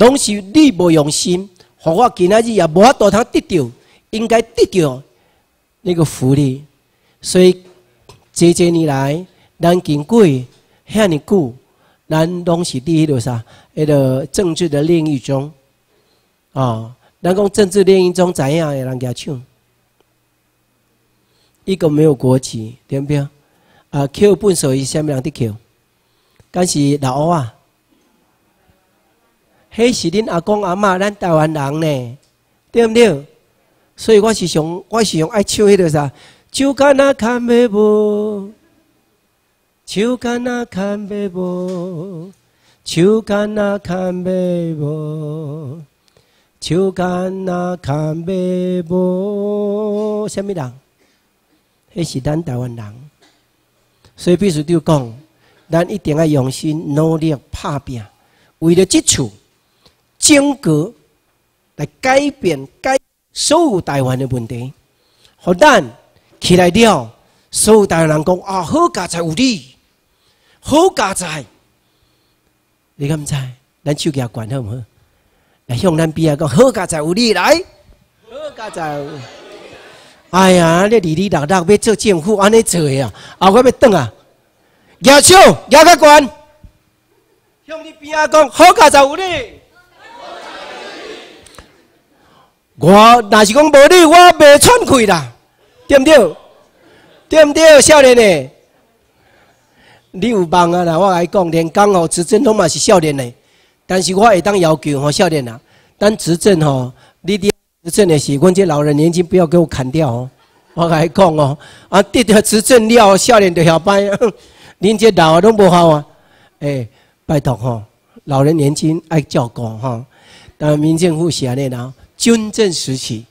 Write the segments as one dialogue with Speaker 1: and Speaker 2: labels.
Speaker 1: 拢是你无用心，互我今仔日也无法度通得到，应该得到那个福利。所以这些年来，咱经过遐尼久，咱拢是伫迄个啥？迄个政治的炼狱中，啊，咱讲政治炼狱中怎样的人家唱？一个没有国籍，对不对？啊，Q 本属于什么人的 Q？敢是老欧啊？迄是恁阿公阿嬷，咱台湾人呢，对不对？所以我是想，我是用爱唱迄个啥？手竿那看袂无，手竿那看袂无，手竿那看袂无，手竿那看袂无，什么人？迄是咱台湾人。所以必须就讲，咱一定要用心努力拍拼，为了这处。间隔来改变改所有台湾的问题，好咱起来了，所有台湾人讲啊，好家在有你，好家在，你敢知？咱手举管好唔好？来向咱比啊讲，好家在有你来，好家在。哎呀，你里里达达要做政府，安尼做呀？啊，我要等啊，举手举个管，向你比啊讲，好家在有你。我若是讲无你，我袂喘气啦，对毋对？对毋对，少年的？你有梦啊啦！我来讲，连刚好执政拢嘛是少年的，但是我会当要求吼少年啊，咱执政吼，你哋执政的是，阮这老人年轻不要给我砍掉哦。我来讲哦，啊，得到执政了，少年就晓拜，恁这老都无好啊。哎，拜托吼，老人年轻爱照顾哈，但民政府是安尼啦。军政时期，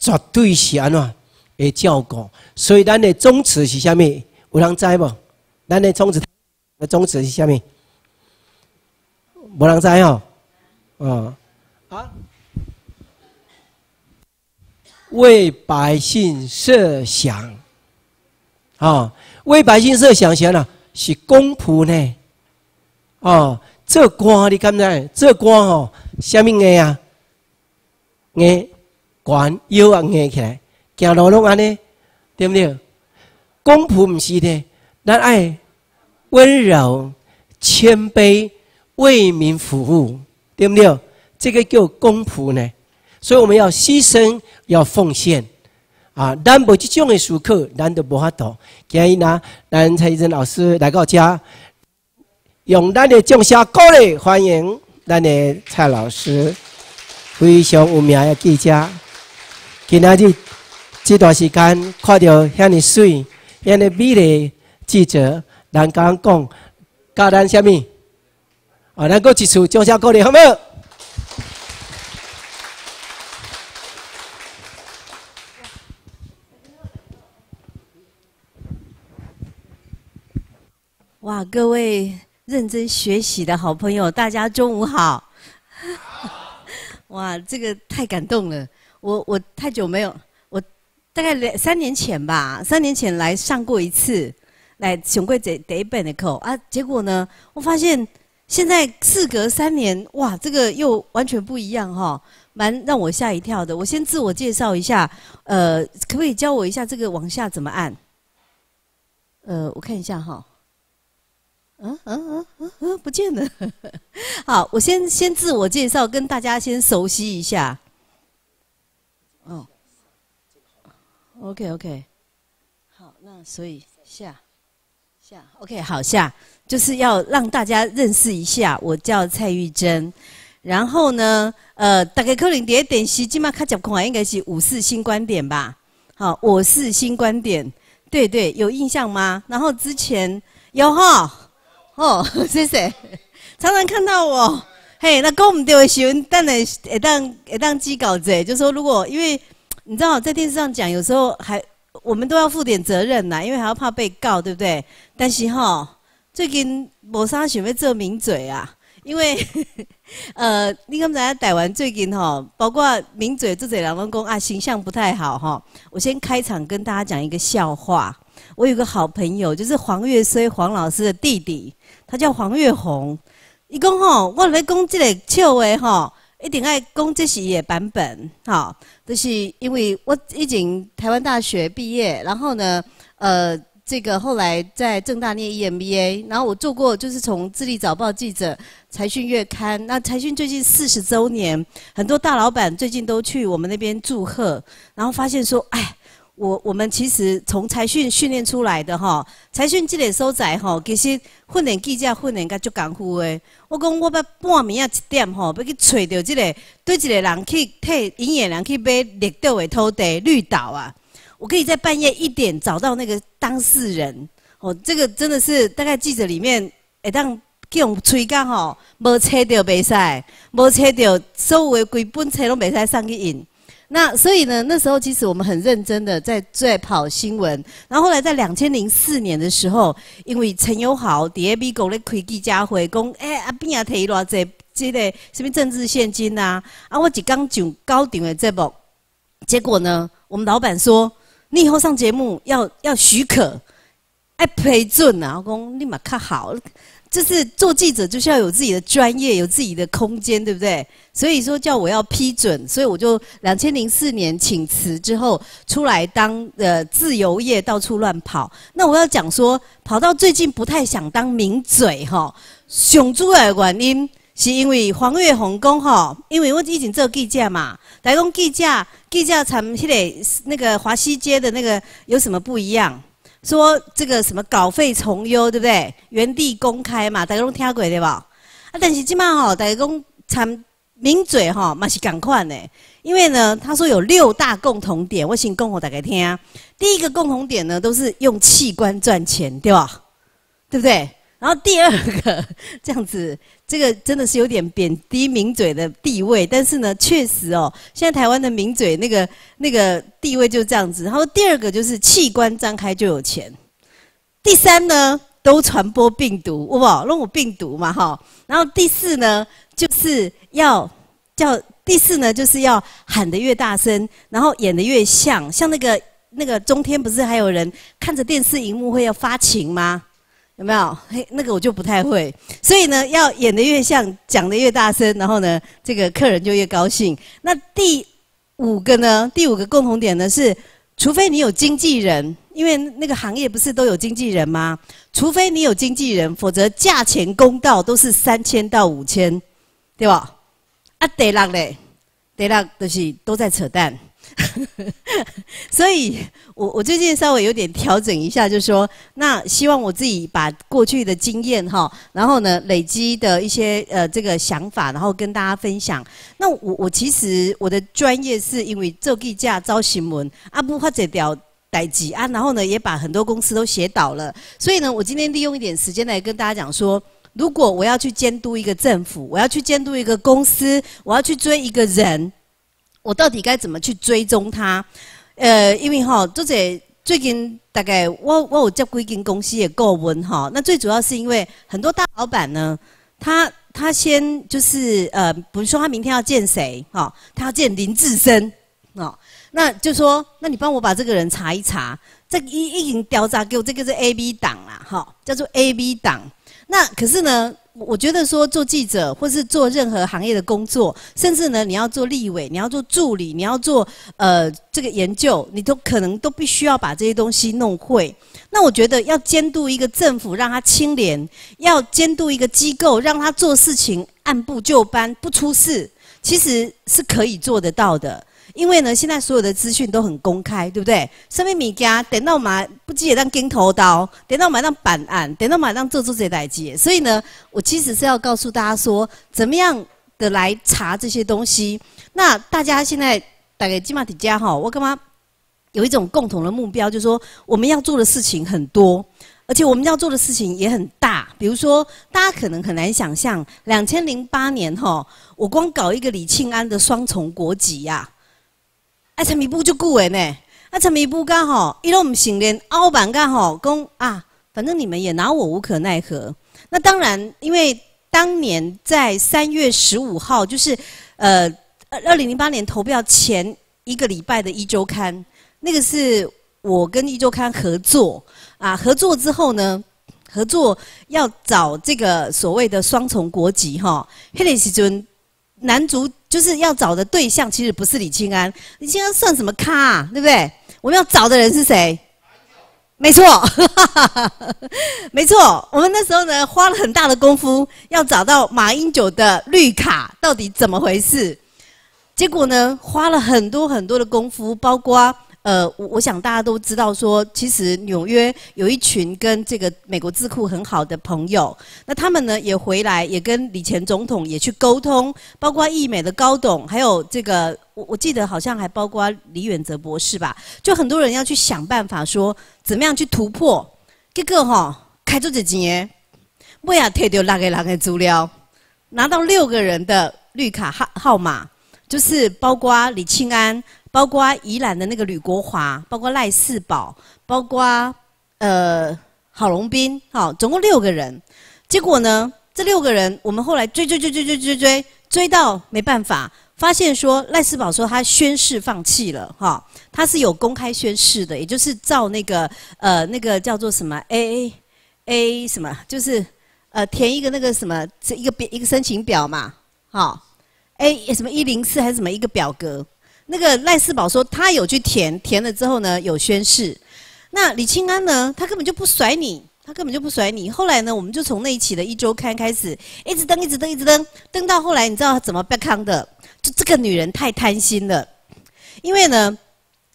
Speaker 1: 绝对是安怎会照顾。所以咱的宗旨是虾米？有人知无？咱的宗旨的宗旨是虾米？无人知哦。啊啊！为百姓设想，啊，为百姓设想啥呢？是公仆呢？哦，这官你敢知？这官哦，虾米个呀？硬管腰啊硬起来，走路拢安尼，对不对？公仆唔是的，咱爱温柔、谦卑、为民服务，对不对？这个叫公仆呢。所以我们要牺牲，要奉献啊！咱无这种的时刻，咱都无法度。今日呢，咱蔡医生老师来到家，用咱的掌声鼓励欢迎咱的蔡老师。非常有名的记者，今仔日这段时间看到遐尼水、遐尼美丽记者，人讲讲教咱虾米？啊，咱过一次掌声鼓励好冇？
Speaker 2: 哇，各位认真学习的好朋友，大家中午好。哇，这个太感动了！我我太久没有，我大概两三年前吧，三年前来上过一次，来熊贵这第一本的课啊，结果呢，我发现现在事隔三年，哇，这个又完全不一样哈，蛮让我吓一跳的。我先自我介绍一下，呃，可不可以教我一下这个往下怎么按？呃，我看一下哈。嗯嗯嗯嗯嗯，不见了。好，我先先自我介绍，跟大家先熟悉一下。哦，OK OK，好，那所以下下 OK 好下，就是要让大家认识一下，我叫蔡玉珍。然后呢，呃，大概可能第一点是今嘛看讲看应该是五四新观点吧。好，我是新观点，对对，有印象吗？然后之前有哈。哦，谢谢。常常看到我，嘿，那跟我们对位新闻，但呢，会当会当寄稿子，就说如果因为你知道在电视上讲，有时候还我们都要负点责任呐，因为还要怕被告，对不对？但是哈，最近某啥想要做名嘴啊，因为 呃，你刚才逮完最近哈，包括名嘴这些两人公啊，形象不太好哈。我先开场跟大家讲一个笑话。我有个好朋友，就是黄月虽黄老师的弟弟。他叫黄月红，伊讲吼，我来讲这个笑话吼，一定爱讲这是伊的版本，吼，就是因为我已经台湾大学毕业，然后呢，呃。这个后来在正大念 EMBA，然后我做过就是从《智利早报》记者、财讯月刊。那财讯最近四十周年，很多大老板最近都去我们那边祝贺，然后发现说，哎，我我们其实从财讯训练出来的哈，财讯这个所在哈，其实训练记者训练个足功夫的。我讲我要半暝啊一点吼，要去找到这个对一个人去替营业人去买绿岛的土地绿岛啊。我可以在半夜一点找到那个当事人，哦，这个真的是大概记者里面，哎，当用吹干吼，无车到袂使，无车到所有的规本车拢袂使上去印。那所以呢，那时候其实我们很认真的在在跑新闻。然后后来在两千零四年的时候，因为陈友豪第二 B 讲咧开记者会，讲哎阿边啊提偌济这个什么政治现金呐，啊我一刚上高顶的这部，结果呢，我们老板说。你以后上节目要要许可，哎批准啊！我讲立马看好，就是做记者就是要有自己的专业，有自己的空间，对不对？所以说叫我要批准，所以我就两千零四年请辞之后出来当呃自由业，到处乱跑。那我要讲说，跑到最近不太想当名嘴哈，熊主要原因。是因为黄月红讲吼，因为我以前做记者嘛，来讲记者，记者参迄个那个华西街的那个有什么不一样？说这个什么稿费从优，对不对？原地公开嘛，大家拢听过对吧？啊，但是即马吼，大家讲参名嘴吼，嘛是共款的，因为呢，他说有六大共同点，我先讲给大家听。第一个共同点呢，都是用器官赚钱，对吧？对不对？然后第二个 这样子，这个真的是有点贬低名嘴的地位，但是呢，确实哦，现在台湾的名嘴那个那个地位就这样子。然后第二个就是器官张开就有钱，第三呢都传播病毒，哇，弄我病毒嘛哈。然后第四呢就是要叫第四呢就是要喊得越大声，然后演得越像，像那个那个中天不是还有人看着电视荧幕会要发情吗？有没有？嘿，那个我就不太会，所以呢，要演的越像，讲的越大声，然后呢，这个客人就越高兴。那第五个呢？第五个共同点呢是，除非你有经纪人，因为那个行业不是都有经纪人吗？除非你有经纪人，否则价钱公道都是三千到五千，对吧？啊，第六嘞，第六就是都在扯淡。所以，我我最近稍微有点调整一下，就说，那希望我自己把过去的经验哈，然后呢，累积的一些呃这个想法，然后跟大家分享。那我我其实我的专业是因为做计价招新闻啊，不或者条代记啊，然后呢也把很多公司都写倒了。所以呢，我今天利用一点时间来跟大家讲说，如果我要去监督一个政府，我要去监督一个公司，我要去追一个人。我到底该怎么去追踪他？呃，因为哈，这些最近大概我我有接几间公司的顾问哈，那最主要是因为很多大老板呢，他他先就是呃，比如说他明天要见谁哈，他要见林志深哦，那就说，那你帮我把这个人查一查，这一一经调查给我，这个是 A B 档啦哈，叫做 A B 档。那可是呢？我觉得说做记者，或是做任何行业的工作，甚至呢，你要做立委，你要做助理，你要做呃这个研究，你都可能都必须要把这些东西弄会。那我觉得要监督一个政府，让他清廉；要监督一个机构，让他做事情按部就班，不出事，其实是可以做得到的。因为呢，现在所有的资讯都很公开，对不对？上面米家等到买不记得当钉头刀，等到买当板案，等到买当做做这代机。所以呢，我其实是要告诉大家说，怎么样的来查这些东西。那大家现在大概金马底家哈，我干嘛有一种共同的目标，就是说我们要做的事情很多，而且我们要做的事情也很大。比如说，大家可能很难想象，两千零八年哈，我光搞一个李庆安的双重国籍呀。啊，陈明波就顾诶呢。啊，陈明波刚好，伊拢唔承认，澳版刚好讲啊，反正你们也拿我无可奈何。那当然，因为当年在三月十五号，就是呃二零零八年投票前一个礼拜的一周刊，那个是我跟一周刊合作啊。合作之后呢，合作要找这个所谓的双重国籍哈。黑里时尊男主就是要找的对象，其实不是李清安，李清安算什么咖啊？对不对？我们要找的人是谁？没错，没错。我们那时候呢，花了很大的功夫，要找到马英九的绿卡到底怎么回事。结果呢，花了很多很多的功夫，包括。呃，我我想大家都知道，说其实纽约有一群跟这个美国智库很好的朋友，那他们呢也回来，也跟李前总统也去沟通，包括易美的高董，还有这个我我记得好像还包括李远哲博士吧，就很多人要去想办法说怎么样去突破，结果哈开出这几年，不要退掉那个那个资料，拿到六个人的绿卡号号码，就是包括李庆安。包括宜兰的那个吕国华，包括赖世宝，包括呃郝龙斌，好，总共六个人。结果呢，这六个人我们后来追追追追追追追追到没办法，发现说赖世宝说他宣誓放弃了，哈，他是有公开宣誓的，也就是照那个呃那个叫做什么 A A A 什么，就是呃填一个那个什么一个表一个申请表嘛，好 A 什么一零四还是什么一个表格。那个赖世宝说他有去填，填了之后呢有宣誓。那李清安呢，他根本就不甩你，他根本就不甩你。后来呢，我们就从那一期的一周刊开始，一直登，一直登，一直登，登到后来，你知道他怎么被康的？就这个女人太贪心了。因为呢，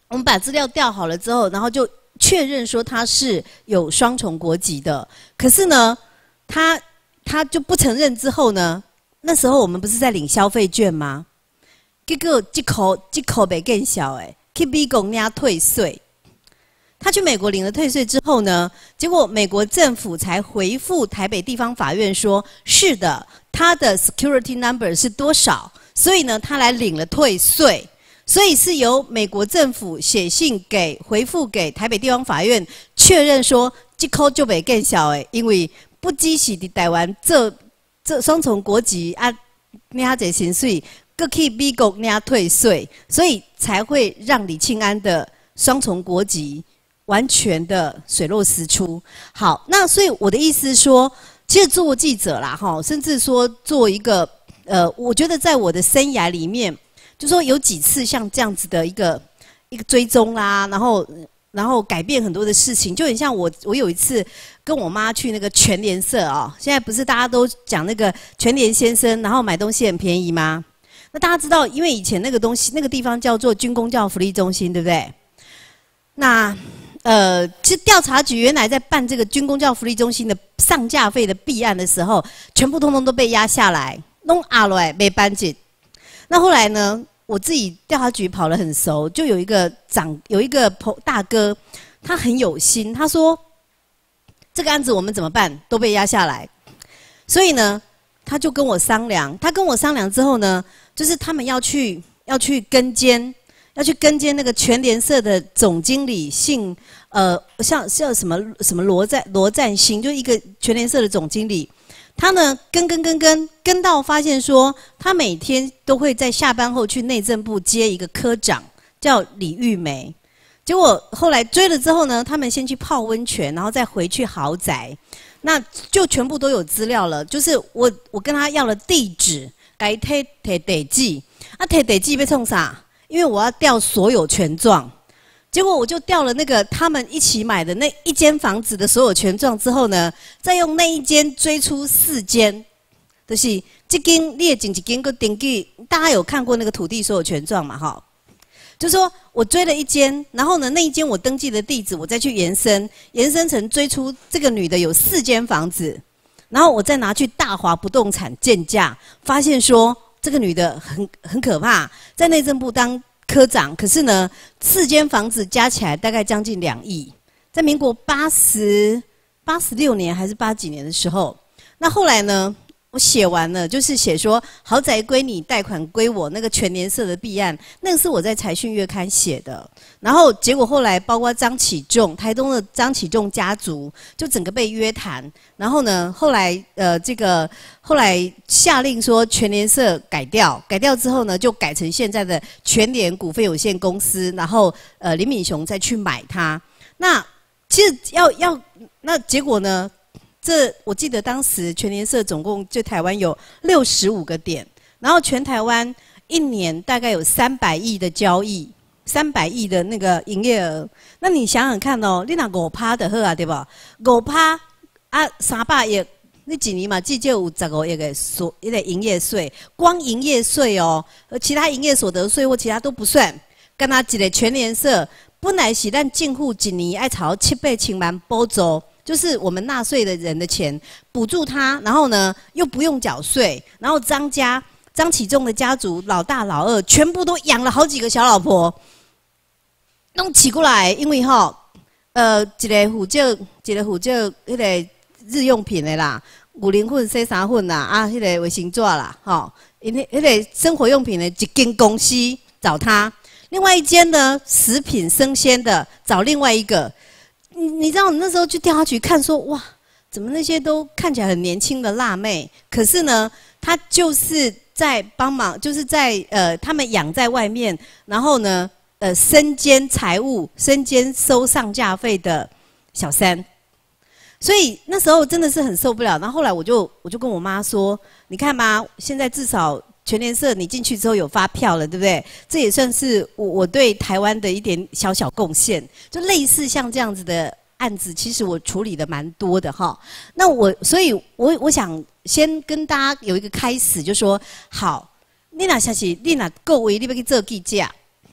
Speaker 2: 我们把资料调好了之后，然后就确认说他是有双重国籍的。可是呢，他他就不承认之后呢，那时候我们不是在领消费券吗？结果这口这口被更小哎，去美国领退税。他去美国领了退税之后呢，结果美国政府才回复台北地方法院说：是的，他的 security number 是多少？所以呢，他来领了退税。所以是由美国政府写信给回复给台北地方法院确认说，这口就被更小哎，因为不支持的台湾这这双重国籍啊，你下这薪水。各可以逼国人家退税，所以才会让李庆安的双重国籍完全的水落石出。好，那所以我的意思是说，其实做记者啦，哈，甚至说做一个，呃，我觉得在我的生涯里面，就说有几次像这样子的一个一个追踪啦，然后然后改变很多的事情，就很像我我有一次跟我妈去那个全联社啊，现在不是大家都讲那个全联先生，然后买东西很便宜吗？那大家知道，因为以前那个东西，那个地方叫做军工教福利中心，对不对？那呃，其实调查局原来在办这个军工教福利中心的上架费的弊案的时候，全部通通都被压下来，弄阿来没搬进。那后来呢，我自己调查局跑得很熟，就有一个长有一个朋大哥，他很有心，他说这个案子我们怎么办？都被压下来，所以呢，他就跟我商量，他跟我商量之后呢。就是他们要去要去跟监，要去跟监那个全联社的总经理姓呃，像像什么什么罗赞罗赞兴，就一个全联社的总经理。他呢跟跟跟跟跟到发现说，他每天都会在下班后去内政部接一个科长，叫李玉梅。结果后来追了之后呢，他们先去泡温泉，然后再回去豪宅，那就全部都有资料了。就是我我跟他要了地址。该提提地址，啊提地址被冲啥？因为我要调所有权状，结果我就调了那个他们一起买的那一间房子的所有权状之后呢，再用那一间追出四间，就是这间列警几间个登记，大家有看过那个土地所有权状嘛？哈，就说我追了一间，然后呢那一间我登记的地址，我再去延伸，延伸成追出这个女的有四间房子。然后我再拿去大华不动产鉴价，发现说这个女的很很可怕，在内政部当科长，可是呢四间房子加起来大概将近两亿，在民国八十八十六年还是八几年的时候，那后来呢？我写完了，就是写说豪宅归你，贷款归我。那个全年色的弊案，那个是我在财讯月刊写的。然后结果后来，包括张启仲，台东的张启仲家族，就整个被约谈。然后呢，后来呃，这个后来下令说全年色改掉，改掉之后呢，就改成现在的全联股份有限公司。然后呃，林敏雄再去买它。那其实要要那结果呢？这我记得当时全联社总共就台湾有六十五个点，然后全台湾一年大概有三百亿的交易，三百亿的那个营业额。那你想想看哦，你那五趴的好啊，对吧？五趴啊，三百亿，你几年嘛？至少有十个亿的所一个营业税，光营业税哦，而其他营业所得税或其他都不算。跟他一个全联社本来是咱政府一年爱朝七八千万补助，就是我们纳税的人的钱补助他，然后呢又不用缴税，然后张家张启忠的家族老大老二全部都养了好几个小老婆，弄起过来，因为哈呃一个负责一个负责迄个日用品的啦，五零混、C 三混啦，啊，迄个卫生纸啦，吼，因为迄个生活用品的一间公司找他。另外一间呢，食品生鲜的找另外一个，你你知道，那时候去调查局看说，哇，怎么那些都看起来很年轻的辣妹，可是呢，她就是在帮忙，就是在呃，他们养在外面，然后呢，呃，身兼财务、身兼收上架费的小三，所以那时候真的是很受不了。然后后来我就我就跟我妈说，你看嘛，现在至少。全联社，你进去之后有发票了，对不对？这也算是我我对台湾的一点小小贡献。就类似像这样子的案子，其实我处理的蛮多的哈。那我，所以我我想先跟大家有一个开始，就说好，你那下是你那各位，你要去做记者，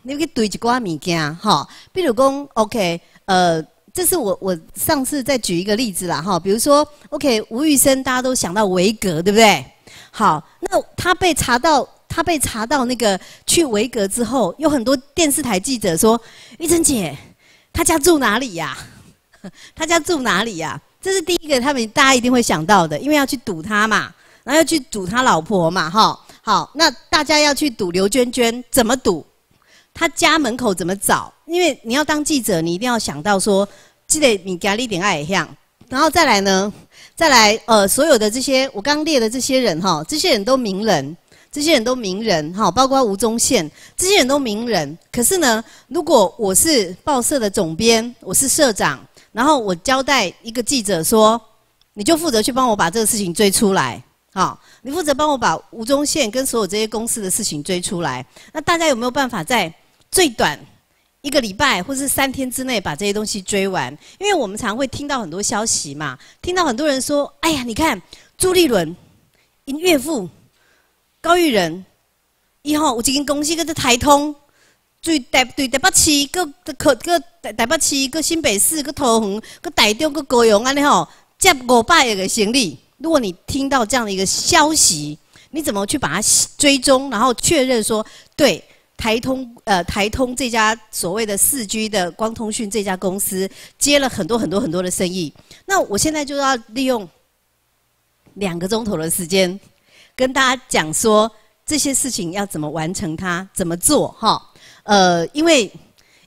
Speaker 2: 你要去对一寡物件哈。比如讲，OK，呃，这是我我上次再举一个例子啦哈。比如说，OK，吴宇森，大家都想到维格，对不对？好，那他被查到，他被查到那个去维格之后，有很多电视台记者说：“玉珍姐，他家住哪里呀？他家住哪里呀？”这是第一个，他们大家一定会想到的，因为要去堵他嘛，然后要去堵他老婆嘛，哈。好，那大家要去堵刘娟娟，怎么堵？他家门口怎么找？因为你要当记者，你一定要想到说，记得你家里点爱像，然后再来呢？再来，呃，所有的这些我刚列的这些人哈，这些人都名人，这些人都名人哈，包括吴宗宪，这些人都名人。可是呢，如果我是报社的总编，我是社长，然后我交代一个记者说，你就负责去帮我把这个事情追出来，好，你负责帮我把吴宗宪跟所有这些公司的事情追出来。那大家有没有办法在最短？一个礼拜或是三天之内把这些东西追完，因为我们常会听到很多消息嘛，听到很多人说：“哎呀，你看朱立伦、岳父高玉仁，以后有一间公司叫做台通，最台对台北市、个可个台台北市、个新北市、个桃园、个台中、个高雄安尼吼，接五百亿个行李。如果你听到这样的一个消息，你怎么去把它追踪，然后确认说对？”台通呃，台通这家所谓的四 G 的光通讯这家公司接了很多很多很多的生意。那我现在就要利用两个钟头的时间，跟大家讲说这些事情要怎么完成它，怎么做哈。呃，因为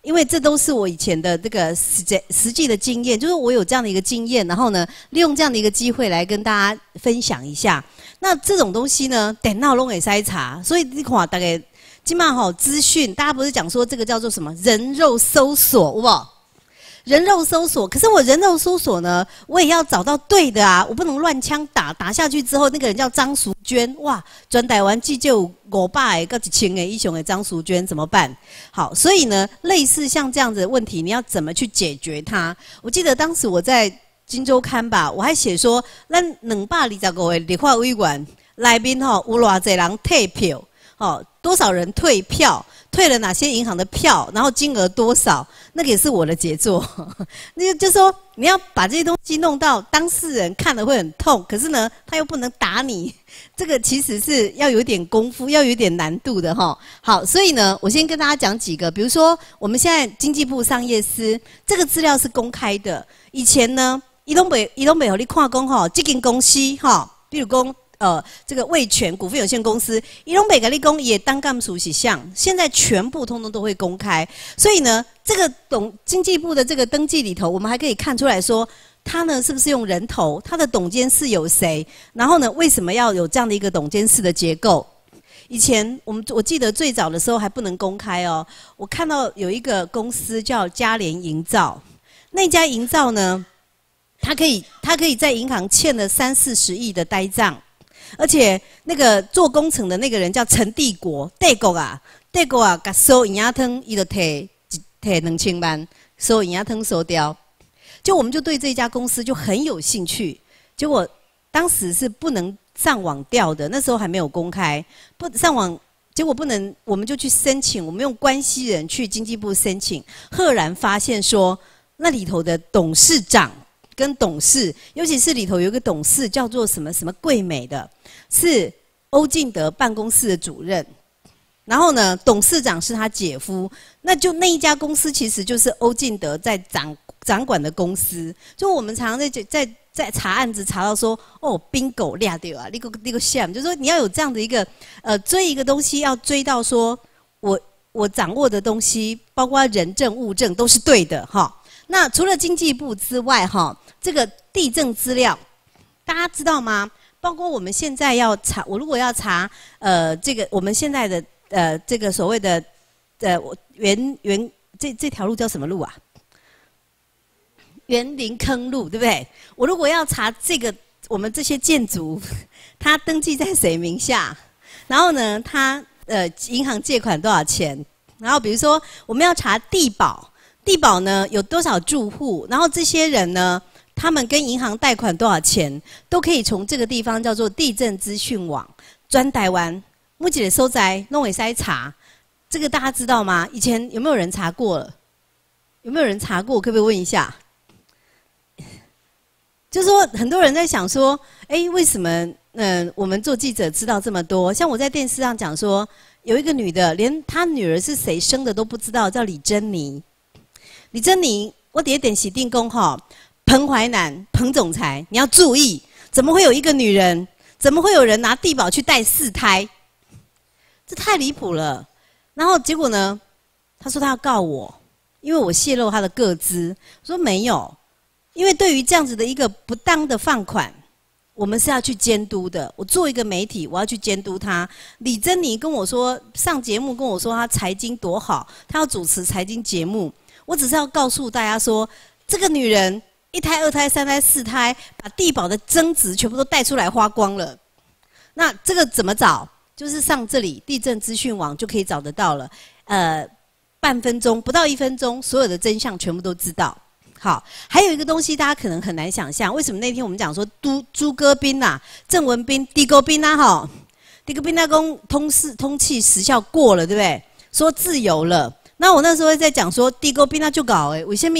Speaker 2: 因为这都是我以前的这个实际实际的经验，就是我有这样的一个经验，然后呢，利用这样的一个机会来跟大家分享一下。那这种东西呢，等闹拢也筛查，所以你看大概。今嘛好资讯，大家不是讲说这个叫做什么人肉搜索，不？人肉搜索，可是我人肉搜索呢，我也要找到对的啊，我不能乱枪打，打下去之后那个人叫张淑娟，哇，转台完记就我爸哎，个几千哎，英雄哎，张淑娟怎么办？好，所以呢，类似像这样子的问题，你要怎么去解决它？我记得当时我在《金周刊》吧，我还写说，那两百二十五个立法委员来宾吼，有偌济人退票。哦，多少人退票？退了哪些银行的票？然后金额多少？那个也是我的杰作。那个就说你要把这些东西弄到当事人看了会很痛，可是呢，他又不能打你。这个其实是要有点功夫，要有点难度的哈。好，所以呢，我先跟大家讲几个，比如说我们现在经济部商业司这个资料是公开的。以前呢，移动北移动北和你跨工哈，这间公司哈，比如讲。呃，这个味全股份有限公司，宜隆北格力工也当干熟悉项，现在全部通通都会公开。所以呢，这个董经济部的这个登记里头，我们还可以看出来说，他呢是不是用人头？他的董监事有谁？然后呢，为什么要有这样的一个董监事的结构？以前我们我记得最早的时候还不能公开哦。我看到有一个公司叫嘉联营造，那家营造呢，他可以他可以在银行欠了三四十亿的呆账，而且那个做工程的那个人叫陈帝国，帝国啊，帝国啊，甲收银牙汤，伊就摕摕两千万，收银牙汤收掉。就我们就对这家公司就很有兴趣，结果当时是不能上网调的，那时候还没有公开，不上网，结果不能，我们就去申请，我们用关系人去经济部申请，赫然发现说那里头的董事长跟董事，尤其是里头有一个董事叫做什么什么桂美的，是欧进德办公室的主任。然后呢，董事长是他姐夫，那就那一家公司其实就是欧进德在掌掌管的公司。就我们常常在在在查案子，查到说，哦，bingo 亮掉啊，那个那个项，就是说你要有这样的一个呃追一个东西，要追到说我我掌握的东西，包括人证物证都是对的哈。那除了经济部之外哈，这个地震资料大家知道吗？包括我们现在要查，我如果要查呃这个我们现在的。呃，这个所谓的呃，园园这这条路叫什么路啊？园林坑路，对不对？我如果要查这个，我们这些建筑，它登记在谁名下？然后呢，它呃，银行借款多少钱？然后比如说，我们要查地保，地保呢有多少住户？然后这些人呢，他们跟银行贷款多少钱？都可以从这个地方叫做地震资讯网专台湾。目前的收宅弄尾筛查，这个大家知道吗？以前有没有人查过了？有没有人查过？可不可以问一下？就是说，很多人在想说，哎，为什么嗯，我们做记者知道这么多？像我在电视上讲说，有一个女的，连她女儿是谁生的都不知道，叫李珍妮。李珍妮，我点点洗定工哈，彭淮南，彭总裁，你要注意，怎么会有一个女人？怎么会有人拿地保去带四胎？这太离谱了，然后结果呢？他说他要告我，因为我泄露他的个资。我说没有，因为对于这样子的一个不当的放款，我们是要去监督的。我做一个媒体，我要去监督他。李珍妮跟我说上节目跟我说他财经多好，他要主持财经节目。我只是要告诉大家说，这个女人一胎、二胎、三胎、四胎，把地保的增值全部都带出来花光了。那这个怎么找？就是上这里地震资讯网就可以找得到了，呃，半分钟不到一分钟，所有的真相全部都知道。好，还有一个东西大家可能很难想象，为什么那天我们讲说都朱哥斌呐、郑文斌、地沟斌呐，哈，地沟斌那公通事通气时效过了，对不对？说自由了。那我那时候在讲说地沟斌那就搞诶，为什么？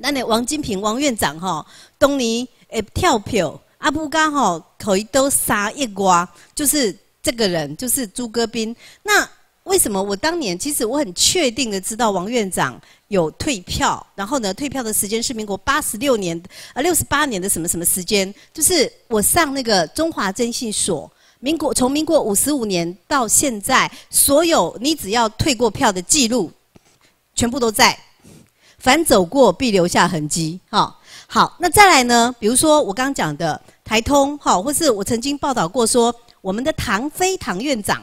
Speaker 2: 那你王金平王院长哈，东尼诶跳票，阿布刚好可以都杀一瓜，就是。这个人就是朱戈斌。那为什么我当年其实我很确定的知道王院长有退票，然后呢，退票的时间是民国八十六年呃六十八年的什么什么时间？就是我上那个中华征信所，民国从民国五十五年到现在，所有你只要退过票的记录，全部都在。凡走过必留下痕迹。哈，好，那再来呢？比如说我刚刚讲的台通，哈，或是我曾经报道过说。我们的唐飞唐院长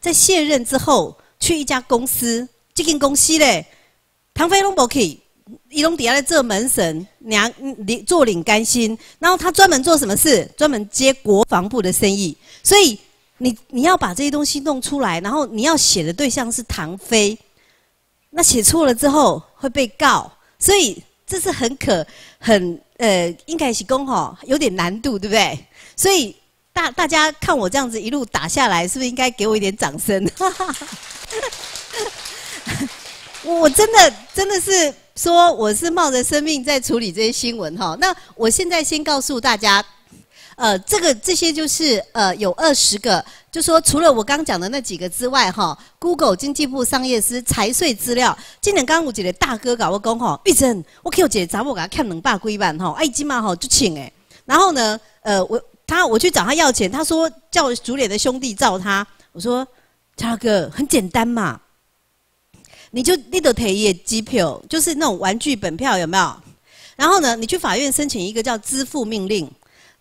Speaker 2: 在卸任之后，去一家公司，这间公司嘞，唐飞龙不可以，伊龙底下在做门神，娘领坐领甘心，然后他专门做什么事？专门接国防部的生意。所以你你要把这些东西弄出来，然后你要写的对象是唐飞，那写错了之后会被告，所以这是很可很呃，应该是公哈有点难度，对不对？所以。大大家看我这样子一路打下来，是不是应该给我一点掌声？我真的真的是说，我是冒着生命在处理这些新闻哈。那我现在先告诉大家，呃，这个这些就是呃有二十个，就说除了我刚讲的那几个之外哈，Google 经济部商业司财税资料，今年刚我姐的大哥搞我讲哈，玉珍，我给我姐查某给他看两百几万哈，哎，今嘛哈就请哎，然后呢，呃我。他我去找他要钱，他说叫主脸的兄弟照他。我说，大哥很简单嘛，你就立得提一机票，就是那种玩具本票有没有？然后呢，你去法院申请一个叫支付命令。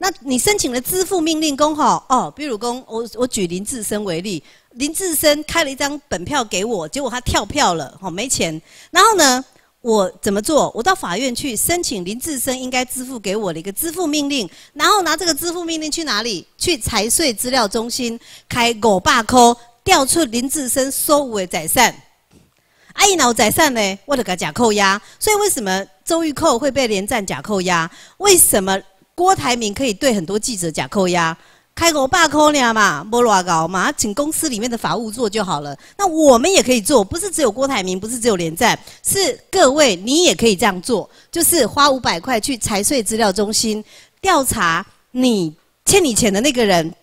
Speaker 2: 那你申请了支付命令，公好哦，比如公我我举林志生为例，林志生开了一张本票给我，结果他跳票了，哦没钱。然后呢，我怎么做？我到法院去申请林志生应该支付给我的一个支付命令，然后拿这个支付命令去哪里？去财税资料中心开五百块，调出林志生收的财产。阿姨脑宰善呢？我的个假扣押，所以为什么周玉蔻会被连战假扣押？为什么郭台铭可以对很多记者假扣押？开口罢扣呢嘛，不乱搞嘛，请公司里面的法务做就好了。那我们也可以做，不是只有郭台铭，不是只有连战，是各位你也可以这样做，就是花五百块去财税资料中心调查你欠你钱的那个人。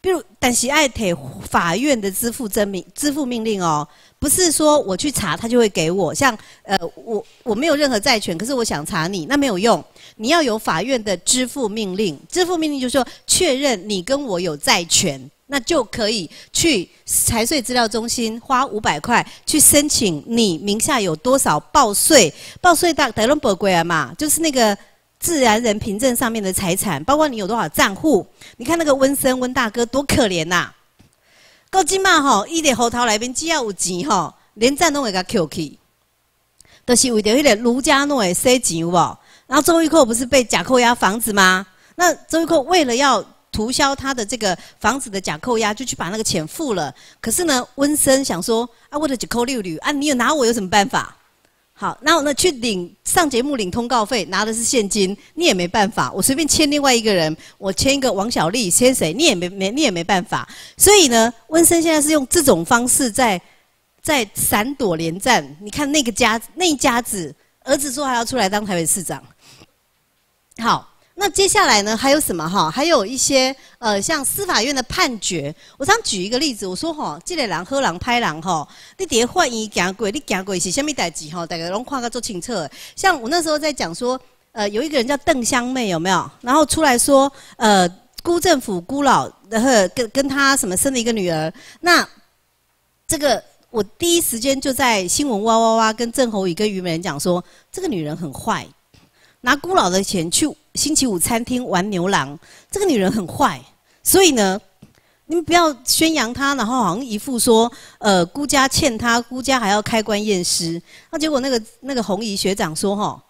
Speaker 2: 比如，但是爱提法院的支付证明、支付命令哦。不是说我去查他就会给我，像呃我我没有任何债权，可是我想查你，那没有用。你要有法院的支付命令，支付命令就是说确认你跟我有债权，那就可以去财税资料中心花五百块去申请你名下有多少报税，报税大台湾宝贵嘛，就是那个自然人凭证上面的财产，包括你有多少账户。你看那个温森温大哥多可怜呐！到今嘛吼，伊伫后头内面只要有钱吼，连赞拢会甲扣去，都是为着迄个卢家诺的洗钱有无？然后周玉蔻不是被假扣押房子吗？那周玉蔻为了要涂销他的这个房子的假扣押，就去把那个钱付了。可是呢，温森想说啊，为了只扣六缕啊，你有拿我有什么办法？好，然后呢去领上节目领通告费，拿的是现金，你也没办法。我随便签另外一个人，我签一个王小丽，签谁，你也没没你也没办法。所以呢，温森现在是用这种方式在在闪躲连战。你看那个家那一家子，儿子说还要出来当台北市长。好。那接下来呢？还有什么哈？还有一些呃，像司法院的判决。我常举一个例子，我说哈，这个人喝狼拍狼哈，你叠换衣行过，你行过是虾米代志哈？大家拢看个做清澈。像我那时候在讲说，呃，有一个人叫邓香妹，有没有？然后出来说，呃，辜政府辜老，然后跟跟他什么生了一个女儿。那这个我第一时间就在新闻哇哇哇跟郑侯宇跟虞美人讲说，这个女人很坏。拿孤老的钱去星期五餐厅玩牛郎，这个女人很坏，所以呢，你们不要宣扬她，然后好像一副说，呃，孤家欠她，孤家还要开棺验尸。那结果那个那个红姨学长说，哈，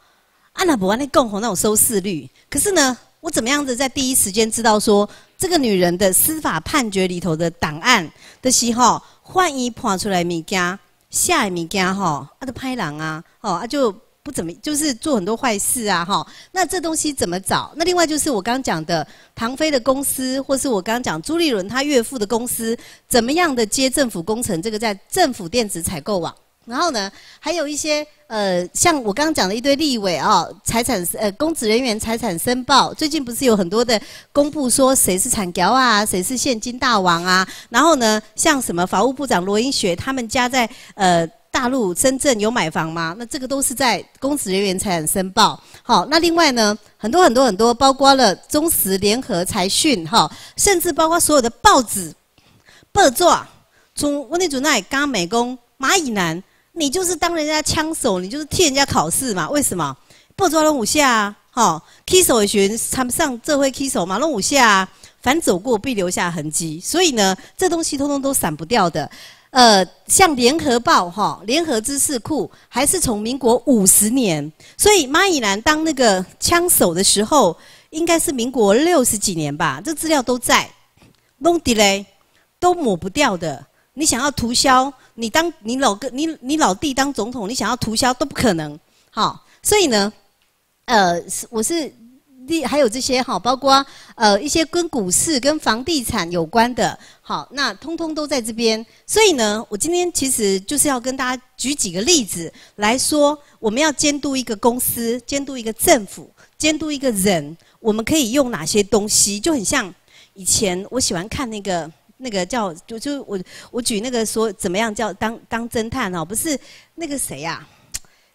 Speaker 2: 安娜不玩那共红那种收视率，可是呢，我怎么样子在第一时间知道说，这个女人的司法判决里头的档案的时候，万一判出来物件，下物件哈，啊都拍人啊，哦啊就。不怎么，就是做很多坏事啊，哈。那这东西怎么找？那另外就是我刚讲的唐飞的公司，或是我刚刚讲朱立伦他岳父的公司，怎么样的接政府工程？这个在政府电子采购网。然后呢，还有一些呃，像我刚刚讲的一堆立委啊，财产呃公职人员财产申报，最近不是有很多的公布说谁是产条啊，谁是现金大王啊。然后呢，像什么法务部长罗英雪他们家在呃。大陆深圳有买房吗？那这个都是在公职人员财产申报。好，那另外呢，很多很多很多，包括了中时联合财讯，哈，甚至包括所有的报纸、报作，从温内主那里刚美工蚂蚁男，你就是当人家枪手，你就是替人家考试嘛？为什么？报作拢五下，哈，K 手也学他们上这会 K 手嘛，拢五下，凡走过必留下痕迹，所以呢，这东西通通都散不掉的。呃，像联合报哈，联合知识库还是从民国五十年，所以马以南当那个枪手的时候，应该是民国六十几年吧，这资料都在，long delay 都抹不掉的。你想要涂销，你当你老哥你你老弟当总统，你想要涂销都不可能。好，所以呢，呃，我是。还有这些哈，包括呃一些跟股市、跟房地产有关的，好，那通通都在这边。所以呢，我今天其实就是要跟大家举几个例子来说，我们要监督一个公司、监督一个政府、监督一个人，我们可以用哪些东西？就很像以前我喜欢看那个那个叫就就我我举那个说怎么样叫当当侦探哦，不是那个谁呀，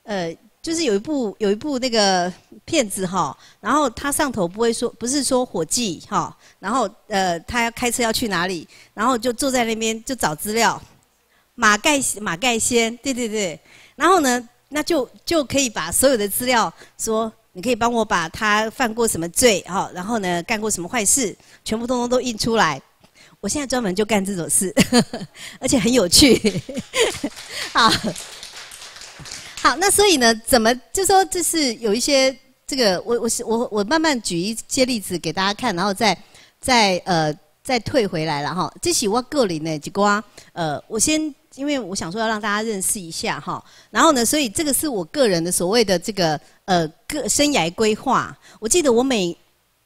Speaker 2: 呃。就是有一部有一部那个片子哈，然后他上头不会说不是说伙计哈，然后呃他要开车要去哪里，然后就坐在那边就找资料，马盖马盖先，对对对，然后呢那就就可以把所有的资料说，你可以帮我把他犯过什么罪哈，然后呢干过什么坏事，全部通通都印出来。我现在专门就干这种事，而且很有趣，好。好，那所以呢，怎么就说这是有一些这个，我我是我我慢慢举一些例子给大家看，然后再再呃再退回来了哈。这是我个人的几瓜，呃，我先因为我想说要让大家认识一下哈，然后呢，所以这个是我个人的所谓的这个呃个生涯规划。我记得我每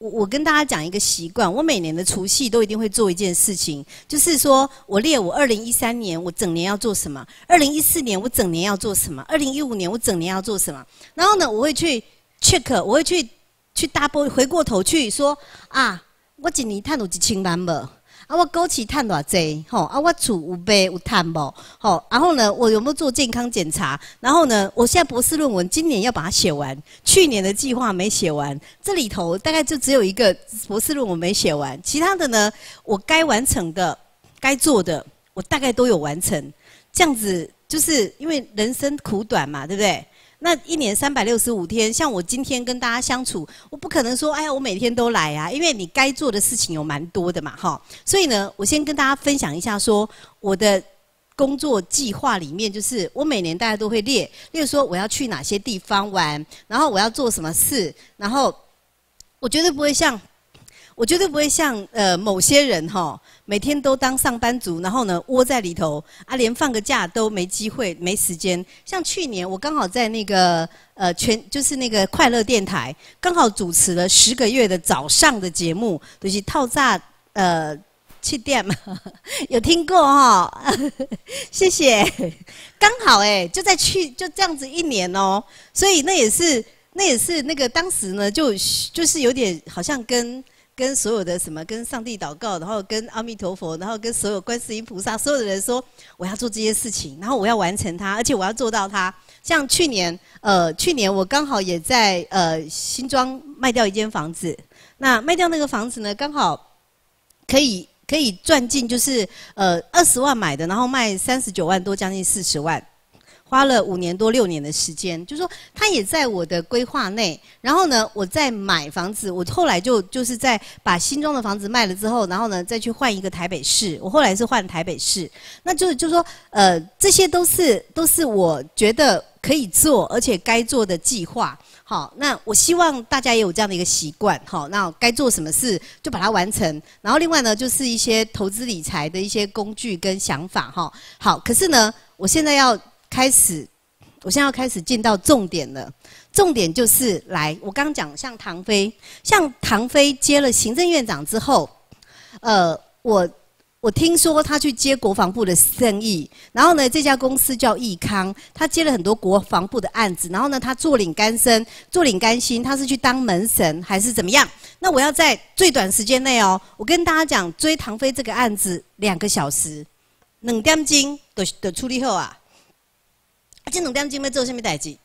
Speaker 2: 我我跟大家讲一个习惯，我每年的除夕都一定会做一件事情，就是说我列我二零一三年我整年要做什么，二零一四年我整年要做什么，二零一五年我整年要做什么。然后呢，我会去 check，我会去去 double 回过头去说啊，我今年赚有一千万不？啊，我枸杞碳偌济，吼啊，我厝有买有碳无，吼，然后呢，我有没有做健康检查？然后呢，我现在博士论文今年要把它写完，去年的计划没写完，这里头大概就只有一个博士论文没写完，其他的呢，我该完成的、该做的，我大概都有完成。这样子就是因为人生苦短嘛，对不对？那一年三百六十五天，像我今天跟大家相处，我不可能说，哎呀，我每天都来啊，因为你该做的事情有蛮多的嘛，哈。所以呢，我先跟大家分享一下，说我的工作计划里面，就是我每年大家都会列，例如说我要去哪些地方玩，然后我要做什么事，然后我绝对不会像。我绝对不会像呃某些人哈，每天都当上班族，然后呢窝在里头啊，连放个假都没机会、没时间。像去年我刚好在那个呃全就是那个快乐电台，刚好主持了十个月的早上的节目，就是套炸呃气垫嘛，有听过哈？谢谢，刚好哎，就在去就这样子一年哦，所以那也是那也是那个当时呢，就就是有点好像跟。跟所有的什么，跟上帝祷告，然后跟阿弥陀佛，然后跟所有观世音菩萨，所有的人说，我要做这些事情，然后我要完成它，而且我要做到它。像去年，呃，去年我刚好也在呃新庄卖掉一间房子，那卖掉那个房子呢，刚好可以可以赚进，就是呃二十万买的，然后卖三十九万多，将近四十万。花了五年多六年的时间，就说他也在我的规划内。然后呢，我在买房子，我后来就就是在把新庄的房子卖了之后，然后呢再去换一个台北市。我后来是换台北市，那就就说呃，这些都是 都是我觉得可以做而且该做的计划。好，那我希望大家也有这样的一个习惯。好，那该做什么事就把它完成。然后另外呢，就是一些投资理财的一些工具跟想法。哈，好，可是呢，我现在要。开始，我现在要开始进到重点了。重点就是来，我刚刚讲像唐飞，像唐飞接了行政院长之后，呃，我我听说他去接国防部的生意，然后呢，这家公司叫益康，他接了很多国防部的案子，然后呢，他坐领干身，坐领干心，他是去当门神还是怎么样？那我要在最短时间内哦，我跟大家讲，追唐飞这个案子两个小时，冷点金的的处理后啊。这两点钟要做什么代志？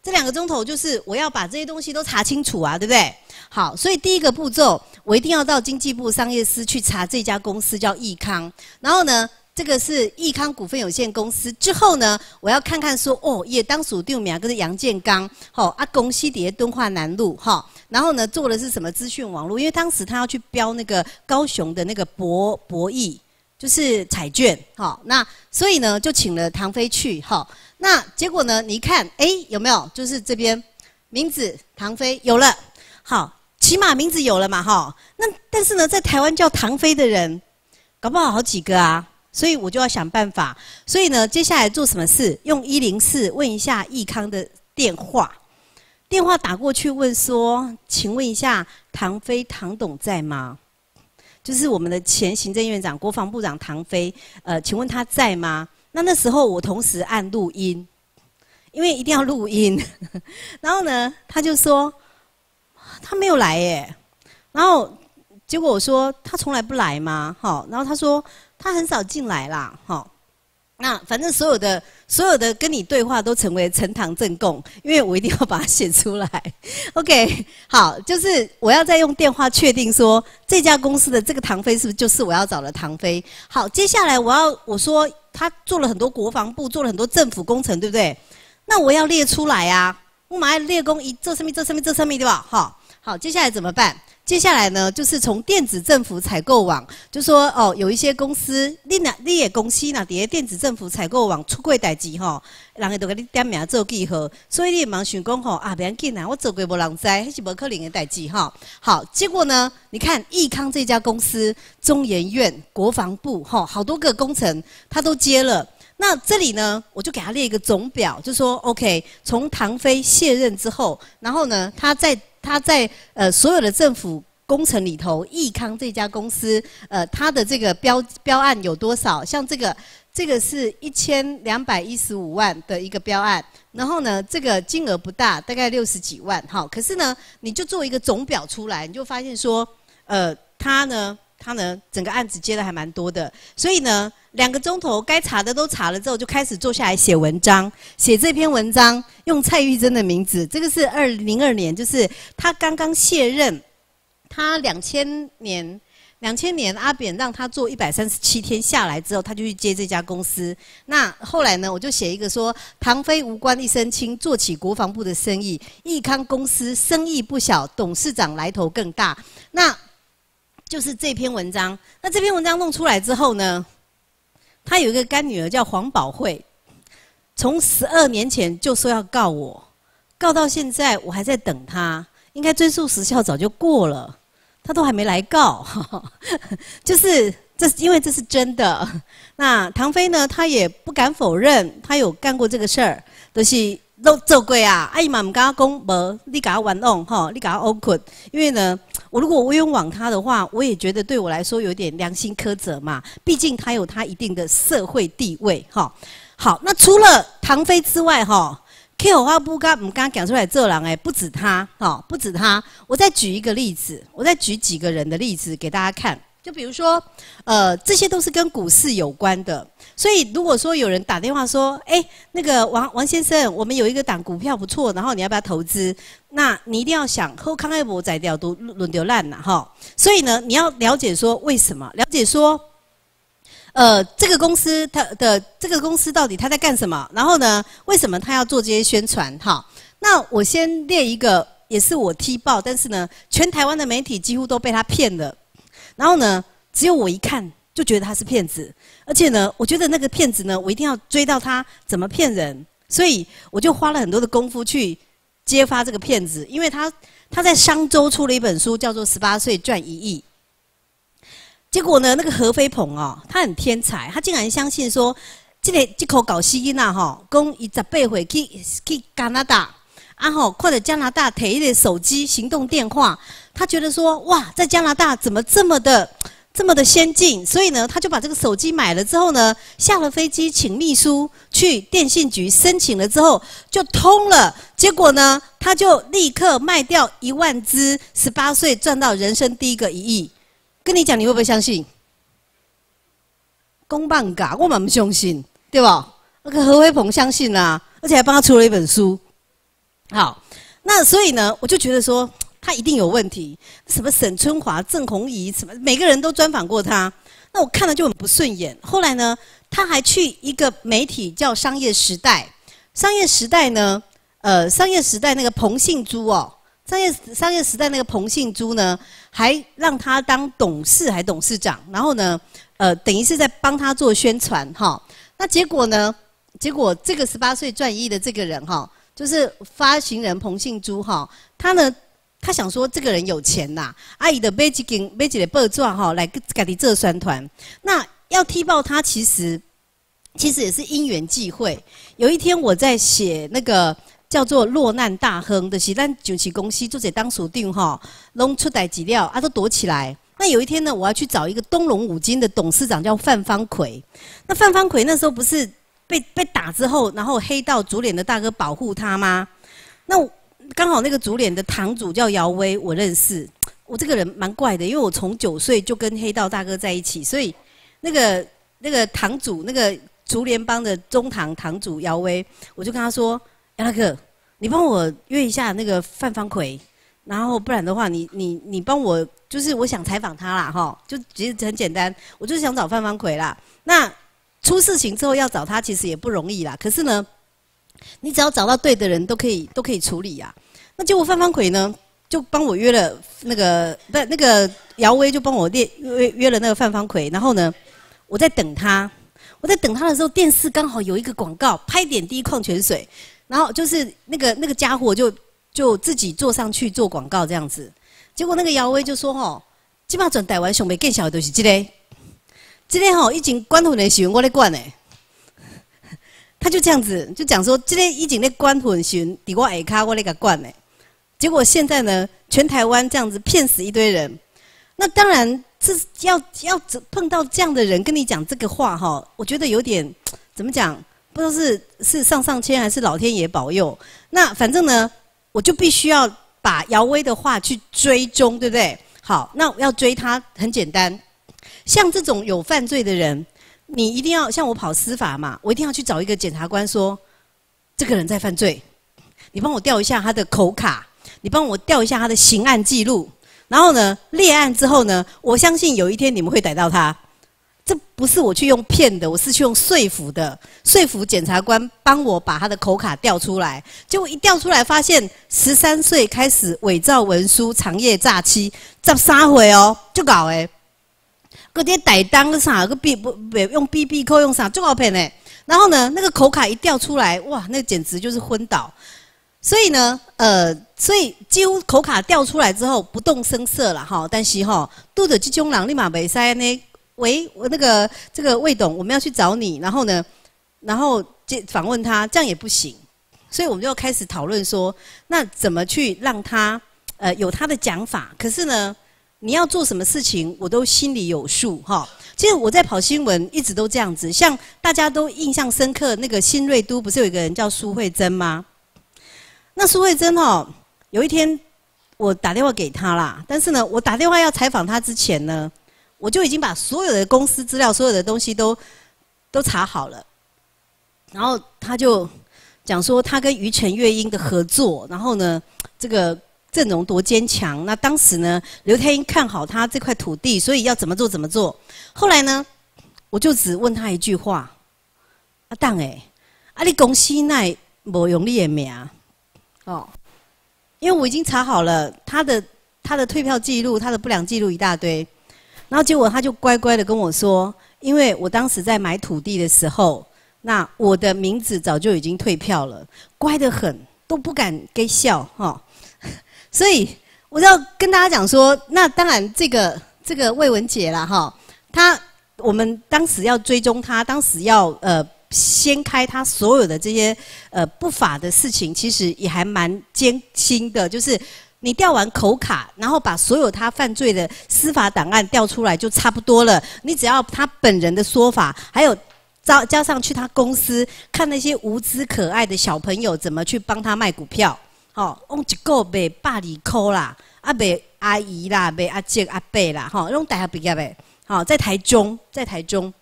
Speaker 2: 这两个钟头就是我要把这些东西都查清楚啊，对不对？好，所以第一个步骤，我一定要到经济部商业司去查这家公司叫益康。然后呢，这个是益康股份有限公司。之后呢，我要看看说，哦，也当属第五名，跟是杨建刚，好，阿公西底敦化南路，哈。然后呢，做的是什么资讯网络？因为当时他要去标那个高雄的那个博博弈，就是彩券，好，那所以呢，就请了唐飞去，好。那结果呢？你一看，哎，有没有？就是这边名字唐飞有了，好，起码名字有了嘛，哈。那但是呢，在台湾叫唐飞的人，搞不好好几个啊，所以我就要想办法。所以呢，接下来做什么事？用一零四问一下益康的电话，电话打过去问说，请问一下，唐飞唐董在吗？就是我们的前行政院长、国防部长唐飞，呃，请问他在吗？那那时候我同时按录音，因为一定要录音。然后呢，他就说他没有来耶。然后结果我说他从来不来吗？好，然后他说他很少进来啦。好，那反正所有的所有的跟你对话都成为呈堂证供，因为我一定要把它写出来。OK，好，就是我要再用电话确定说这家公司的这个唐飞是不是就是我要找的唐飞？好，接下来我要我说。他做了很多国防部，做了很多政府工程，对不对？那我要列出来啊！我马上列工一这上面这上面这上面对吧？好，好，接下来怎么办？接下来呢，就是从电子政府采购网，就说哦，有一些公司，你那你也公司那底下电子政府采购网出柜代志吼，人家都给你点名做记号，所以你忙想讲吼啊，不要紧啊，我做过无人知，那是无可能的代志哈。好，结果呢，你看益康这家公司，中研院、国防部哈，好多个工程他都接了。那这里呢，我就给他列一个总表，就说 OK，从唐飞卸任之后，然后呢，他在。他在呃所有的政府工程里头，益康这家公司，呃，它的这个标标案有多少？像这个，这个是一千两百一十五万的一个标案，然后呢，这个金额不大，大概六十几万，好，可是呢，你就做一个总表出来，你就发现说，呃，他呢。他呢，整个案子接的还蛮多的，所以呢，两个钟头该查的都查了之后，就开始坐下来写文章。写这篇文章用蔡玉珍的名字，这个是二零二年，就是他刚刚卸任。他两千年，两千年阿扁让他做一百三十七天下来之后，他就去接这家公司。那后来呢，我就写一个说：唐飞无关一身轻，做起国防部的生意，益康公司生意不小，董事长来头更大。那就是这篇文章。那这篇文章弄出来之后呢，他有一个干女儿叫黄宝慧，从十二年前就说要告我，告到现在我还在等他，应该追诉时效早就过了，他都还没来告，就是这是因为这是真的。那唐飞呢，他也不敢否认他有干过这个事儿，都是。都做过啊！阿姨嘛唔敢讲，无你甲我玩弄吼，你甲我委屈。因为呢，我如果我冤枉他的话，我也觉得对我来说有点良心苛责嘛。毕竟他有他一定的社会地位哈。好，那除了唐飞之外哈，K 话不敢唔敢讲出来这人诶，不止他哈，不止他。我再举一个例子，我再举几个人的例子给大家看。就比如说，呃，这些都是跟股市有关的。所以，如果说有人打电话说：“哎，那个王王先生，我们有一个档股票不错，然后你要不要投资？”那你一定要想后康爱博宰掉都轮流烂了哈。所以呢，你要了解说为什么？了解说，呃，这个公司它的这个公司到底他在干什么？然后呢，为什么他要做这些宣传？哈，那我先列一个，也是我踢爆，但是呢，全台湾的媒体几乎都被他骗了。然后呢，只有我一看就觉得他是骗子，而且呢，我觉得那个骗子呢，我一定要追到他怎么骗人，所以我就花了很多的功夫去揭发这个骗子，因为他他在商周出了一本书，叫做《十八岁赚一亿》，结果呢，那个何飞鹏哦，他很天才，他竟然相信说，这个这口搞西音呐哈，讲一十倍回去去加拿大。啊吼，或者加拿大提一点手机行动电话，他觉得说哇，在加拿大怎么这么的这么的先进？所以呢，他就把这个手机买了之后呢，下了飞机请秘书去电信局申请了之后就通了。结果呢，他就立刻卖掉一万只，十八岁赚到人生第一个一亿。跟你讲，你会不会相信？公办嘎，我蛮不相信，对吧？那个何伟鹏相信啦，而且还帮他出了一本书。好，那所以呢，我就觉得说他一定有问题。什么沈春华、郑红怡，什么每个人都专访过他，那我看了就很不顺眼。后来呢，他还去一个媒体叫《商业时代》，《商业时代》呢，呃，《商业时代》那个彭信珠哦，《商业商业时代》那个彭信珠呢，还让他当董事还董事长，然后呢，呃，等于是在帮他做宣传哈。那结果呢，结果这个十八岁赚一亿的这个人哈。就是发行人彭信珠哈，他呢，他想说这个人有钱呐，阿姨的背几根背几的报状哈，来给你这宣团。那要踢爆他，其实其实也是因缘际会。有一天我在写那个叫做《落难大亨》的是咱九旗公司做者当属定哈，弄出歹几料啊都躲起来。那有一天呢，我要去找一个东龙五金的董事长叫范方奎。那范方奎那时候不是。被被打之后，然后黑道主脸的大哥保护他吗？那刚好那个主脸的堂主叫姚威，我认识。我这个人蛮怪的，因为我从九岁就跟黑道大哥在一起，所以那个那个堂主那个竹联帮的中堂堂主姚威，我就跟他说：“姚大哥，你帮我约一下那个范方奎，然后不然的话，你你你帮我，就是我想采访他啦，哈，就其实很简单，我就是想找范方奎啦。那。”出事情之后要找他，其实也不容易啦。可是呢，你只要找到对的人，都可以都可以处理呀。那结果范方奎呢，就帮我约了那个不那个姚威就帮我约约约了那个范方奎，然后呢，我在等他，我在等他的时候，电视刚好有一个广告，拍点滴矿泉水，然后就是那个那个家伙就就自己坐上去做广告这样子，结果那个姚威就说哦，基本上转台湾上面更小的都是这个，这个吼已经关混的时候我咧管诶。他就这样子就讲说，今天已经咧关混巡，抵我下卡我那个管诶。结果现在呢，全台湾这样子骗死一堆人。那当然，这要要碰到这样的人跟你讲这个话哈，我觉得有点怎么讲？不知道是是上上签还是老天爷保佑。那反正呢，我就必须要把姚威的话去追踪，对不对？好，那要追他很简单，像这种有犯罪的人。你一定要像我跑司法嘛，我一定要去找一个检察官说，这个人在犯罪，你帮我调一下他的口卡，你帮我调一下他的刑案记录，然后呢，立案之后呢，我相信有一天你们会逮到他。这不是我去用骗的，我是去用说服的，说服检察官帮我把他的口卡调出来。结果一调出来，发现十三岁开始伪造文书、长夜诈欺，这三回哦，就搞诶。个啲歹当啥个 B 不不用 B B 扣用啥最好骗呢？然后呢，那个口卡一掉出来，哇，那简直就是昏倒。所以呢，呃，所以几乎口卡掉出来之后不动声色了哈。但是哈，杜的这种人立马没塞呢。喂，我那个这个魏董，我们要去找你，然后呢，然后接访问他，这样也不行。所以我们就开始讨论说，那怎么去让他呃有他的讲法？可是呢？你要做什么事情，我都心里有数哈。其实我在跑新闻，一直都这样子。像大家都印象深刻，那个新瑞都不是有一个人叫苏慧珍吗？那苏慧珍哦，有一天我打电话给他啦，但是呢，我打电话要采访他之前呢，我就已经把所有的公司资料、所有的东西都都查好了。然后他就讲说，他跟于晨月英的合作，然后呢，这个。阵容多坚强！那当时呢，刘天英看好他这块土地，所以要怎么做怎么做。后来呢，我就只问他一句话：“阿当哎，阿你公司奈无用你的名哦，因为我已经查好了他的他的退票记录、他的不良记录一大堆。然后结果他就乖乖的跟我说，因为我当时在买土地的时候，那我的名字早就已经退票了，乖得很，都不敢给笑哈。”所以我要跟大家讲说，那当然这个这个魏文杰啦，哈，他我们当时要追踪他，当时要呃掀开他所有的这些呃不法的事情，其实也还蛮艰辛的。就是你调完口卡，然后把所有他犯罪的司法档案调出来，就差不多了。你只要他本人的说法，还有加加上去他公司看那些无知可爱的小朋友怎么去帮他卖股票。哦，用一个卖百二块啦，啊卖阿姨啦，卖阿姐阿伯啦，哈，用大学毕业的，好，在台中，在台中，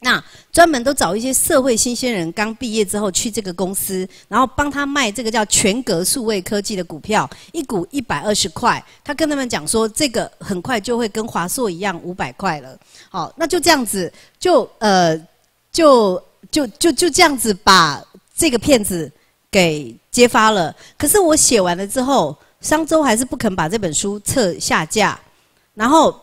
Speaker 2: 那专门都找一些社会新鲜人，刚毕业之后去这个公司，然后帮他卖这个叫全格数位科技的股票，一股一百二十块，他跟他们讲说，这个很快就会跟华硕一样五百块了，好，那就这样子，就呃，就就就就这样子把这个骗子。给揭发了，可是我写完了之后，商周还是不肯把这本书撤下架，然后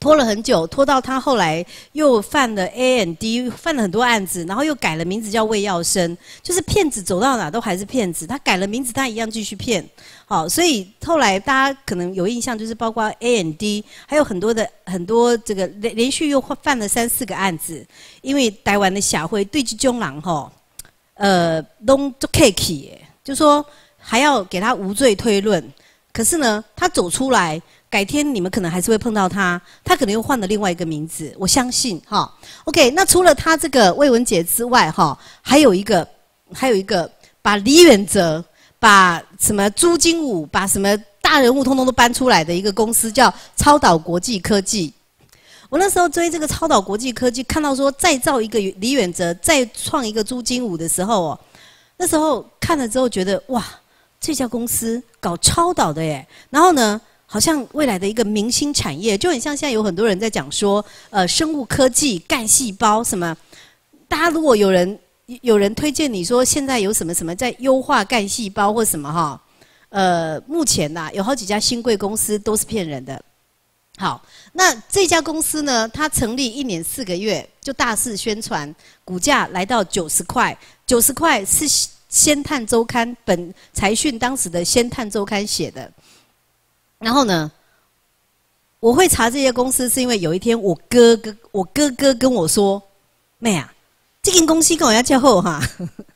Speaker 2: 拖了很久，拖到他后来又犯了 A N D，犯了很多案子，然后又改了名字叫魏耀生，就是骗子走到哪都还是骗子，他改了名字他一样继续骗，好，所以后来大家可能有印象，就是包括 A N D，还有很多的很多这个连连续又犯了三四个案子，因为台湾的社会对这种人吼。呃，弄做 cake，就说还要给他无罪推论。可是呢，他走出来，改天你们可能还是会碰到他，他可能又换了另外一个名字。我相信哈。OK，那除了他这个魏文杰之外，哈，还有一个，还有一个把李远哲、把什么朱金武、把什么大人物通通都搬出来的一个公司，叫超导国际科技。我那时候追这个超导国际科技，看到说再造一个李远哲，再创一个朱金武的时候哦，那时候看了之后觉得哇，这家公司搞超导的耶，然后呢，好像未来的一个明星产业，就很像现在有很多人在讲说，呃，生物科技、干细胞什么，大家如果有人有人推荐你说现在有什么什么在优化干细胞或什么哈，呃，目前呐，有好几家新贵公司都是骗人的。好，那这家公司呢，它成立一年四个月就大肆宣传，股价来到九十块，九十块是《先探周刊》本财讯当时的《先探周刊》写的。然后呢，我会查这些公司，是因为有一天我哥哥，我哥哥跟我说：“妹啊，这间公司跟我要叫后哈。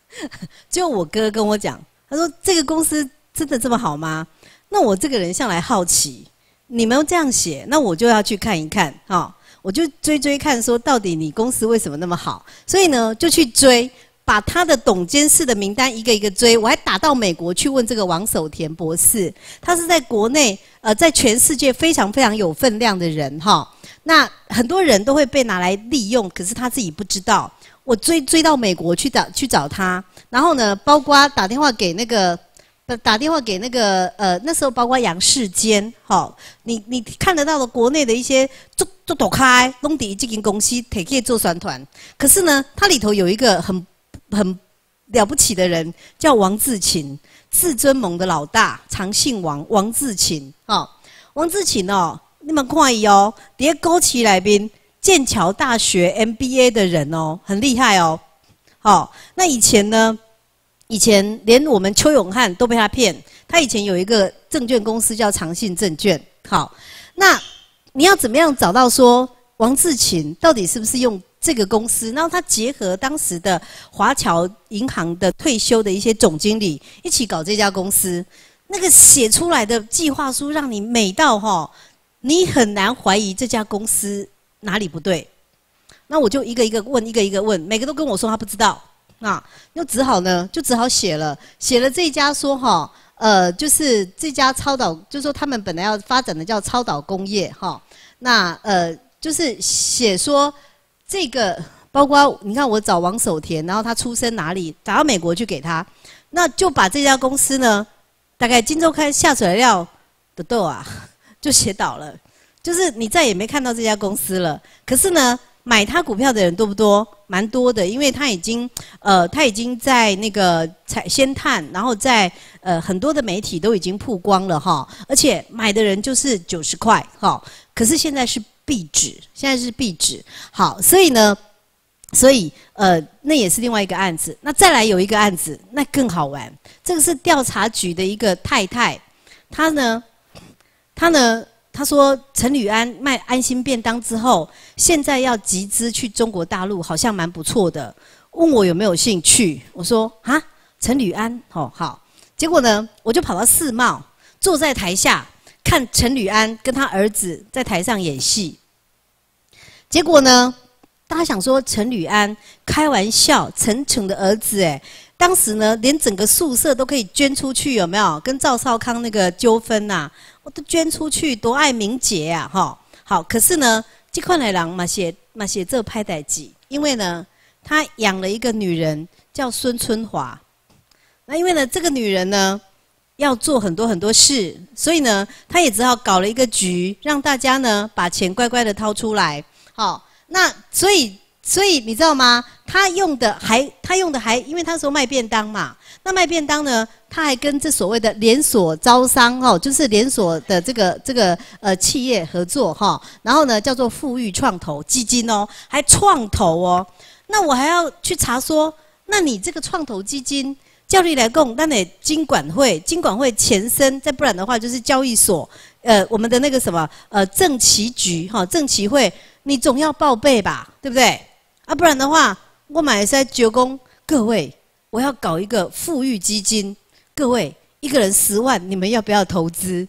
Speaker 2: ”就我哥跟我讲，他说：“这个公司真的这么好吗？”那我这个人向来好奇。你们这样写，那我就要去看一看，哈，我就追追看，说到底你公司为什么那么好？所以呢，就去追，把他的董监事的名单一个一个追，我还打到美国去问这个王守田博士，他是在国内，呃，在全世界非常非常有分量的人，哈。那很多人都会被拿来利用，可是他自己不知道。我追追到美国去找去找他，然后呢，包括打电话给那个。打电话给那个呃，那时候包括杨世坚，好，你你看得到的国内的一些做做躲开，弄底这间公司，铁可以做宣传。可是呢，它里头有一个很很了不起的人，叫王志勤，至尊盟的老大，长姓王，王志勤，哦，王志勤哦，你们看伊哦，底下勾起来宾剑桥大学 MBA 的人哦，很厉害哦，好，那以前呢？以前连我们邱永汉都被他骗。他以前有一个证券公司叫长信证券。好，那你要怎么样找到说王志勤到底是不是用这个公司？然后他结合当时的华侨银行的退休的一些总经理一起搞这家公司。那个写出来的计划书让你美到哈，你很难怀疑这家公司哪里不对。那我就一个一个问，一个一个问，每个都跟我说他不知道。那又只好呢，就只好写了，写了这家说哈，呃，就是这家超导，就说他们本来要发展的叫超导工业哈，那呃，就是写说这个，包括你看我找王守田，然后他出生哪里，打到美国去给他，那就把这家公司呢，大概金周刊下水料的豆啊，就写倒了，就是你再也没看到这家公司了。可是呢。买他股票的人多不多？蛮多的，因为他已经，呃，他已经在那个采先探，然后在呃很多的媒体都已经曝光了哈。而且买的人就是九十块哈，可是现在是壁纸，现在是壁纸。好，所以呢，所以呃，那也是另外一个案子。那再来有一个案子，那更好玩。这个是调查局的一个太太，她呢，她呢。她说：“陈履安卖安心便当之后，现在要集资去中国大陆，好像蛮不错的。问我有没有兴趣？我说：啊，陈履安，哦好。结果呢，我就跑到世贸，坐在台下看陈履安跟他儿子在台上演戏。结果呢，大家想说陈履安开玩笑，陈诚的儿子哎。”当时呢，连整个宿舍都可以捐出去，有没有？跟赵少康那个纠纷呐，我都捐出去，多爱名节啊，哈！好，可是呢，这块来郎嘛写嘛写这拍代记，因为呢，他养了一个女人叫孙春华，那因为呢，这个女人呢要做很多很多事，所以呢，他也只好搞了一个局，让大家呢把钱乖乖的掏出来，好，那所以。所以你知道吗？他用的还他用的还，因为他说卖便当嘛。那卖便当呢，他还跟这所谓的连锁招商哦，就是连锁的这个这个呃企业合作哈。然后呢，叫做富裕创投基金哦，还创投哦。那我还要去查说，那你这个创投基金，教育来供，那得金管会，金管会前身，再不然的话就是交易所，呃，我们的那个什么呃政企局哈，政企会，你总要报备吧，对不对？啊，不然的话，我买在九宫。各位，我要搞一个富裕基金。各位，一个人十万，你们要不要投资？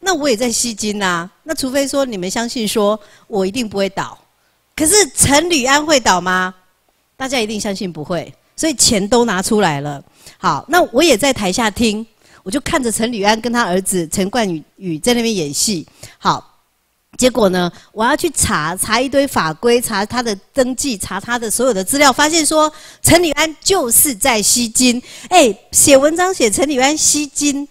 Speaker 2: 那我也在吸金呐。那除非说你们相信说我一定不会倒。可是陈履安会倒吗？大家一定相信不会。所以钱都拿出来了。好，那我也在台下听，我就看着陈履安跟他儿子陈冠宇宇在那边演戏。好。结果呢？我要去查查一堆法规，查他的登记，查他的所有的资料，发现说陈履安就是在吸金。哎，写文章写陈履安吸金，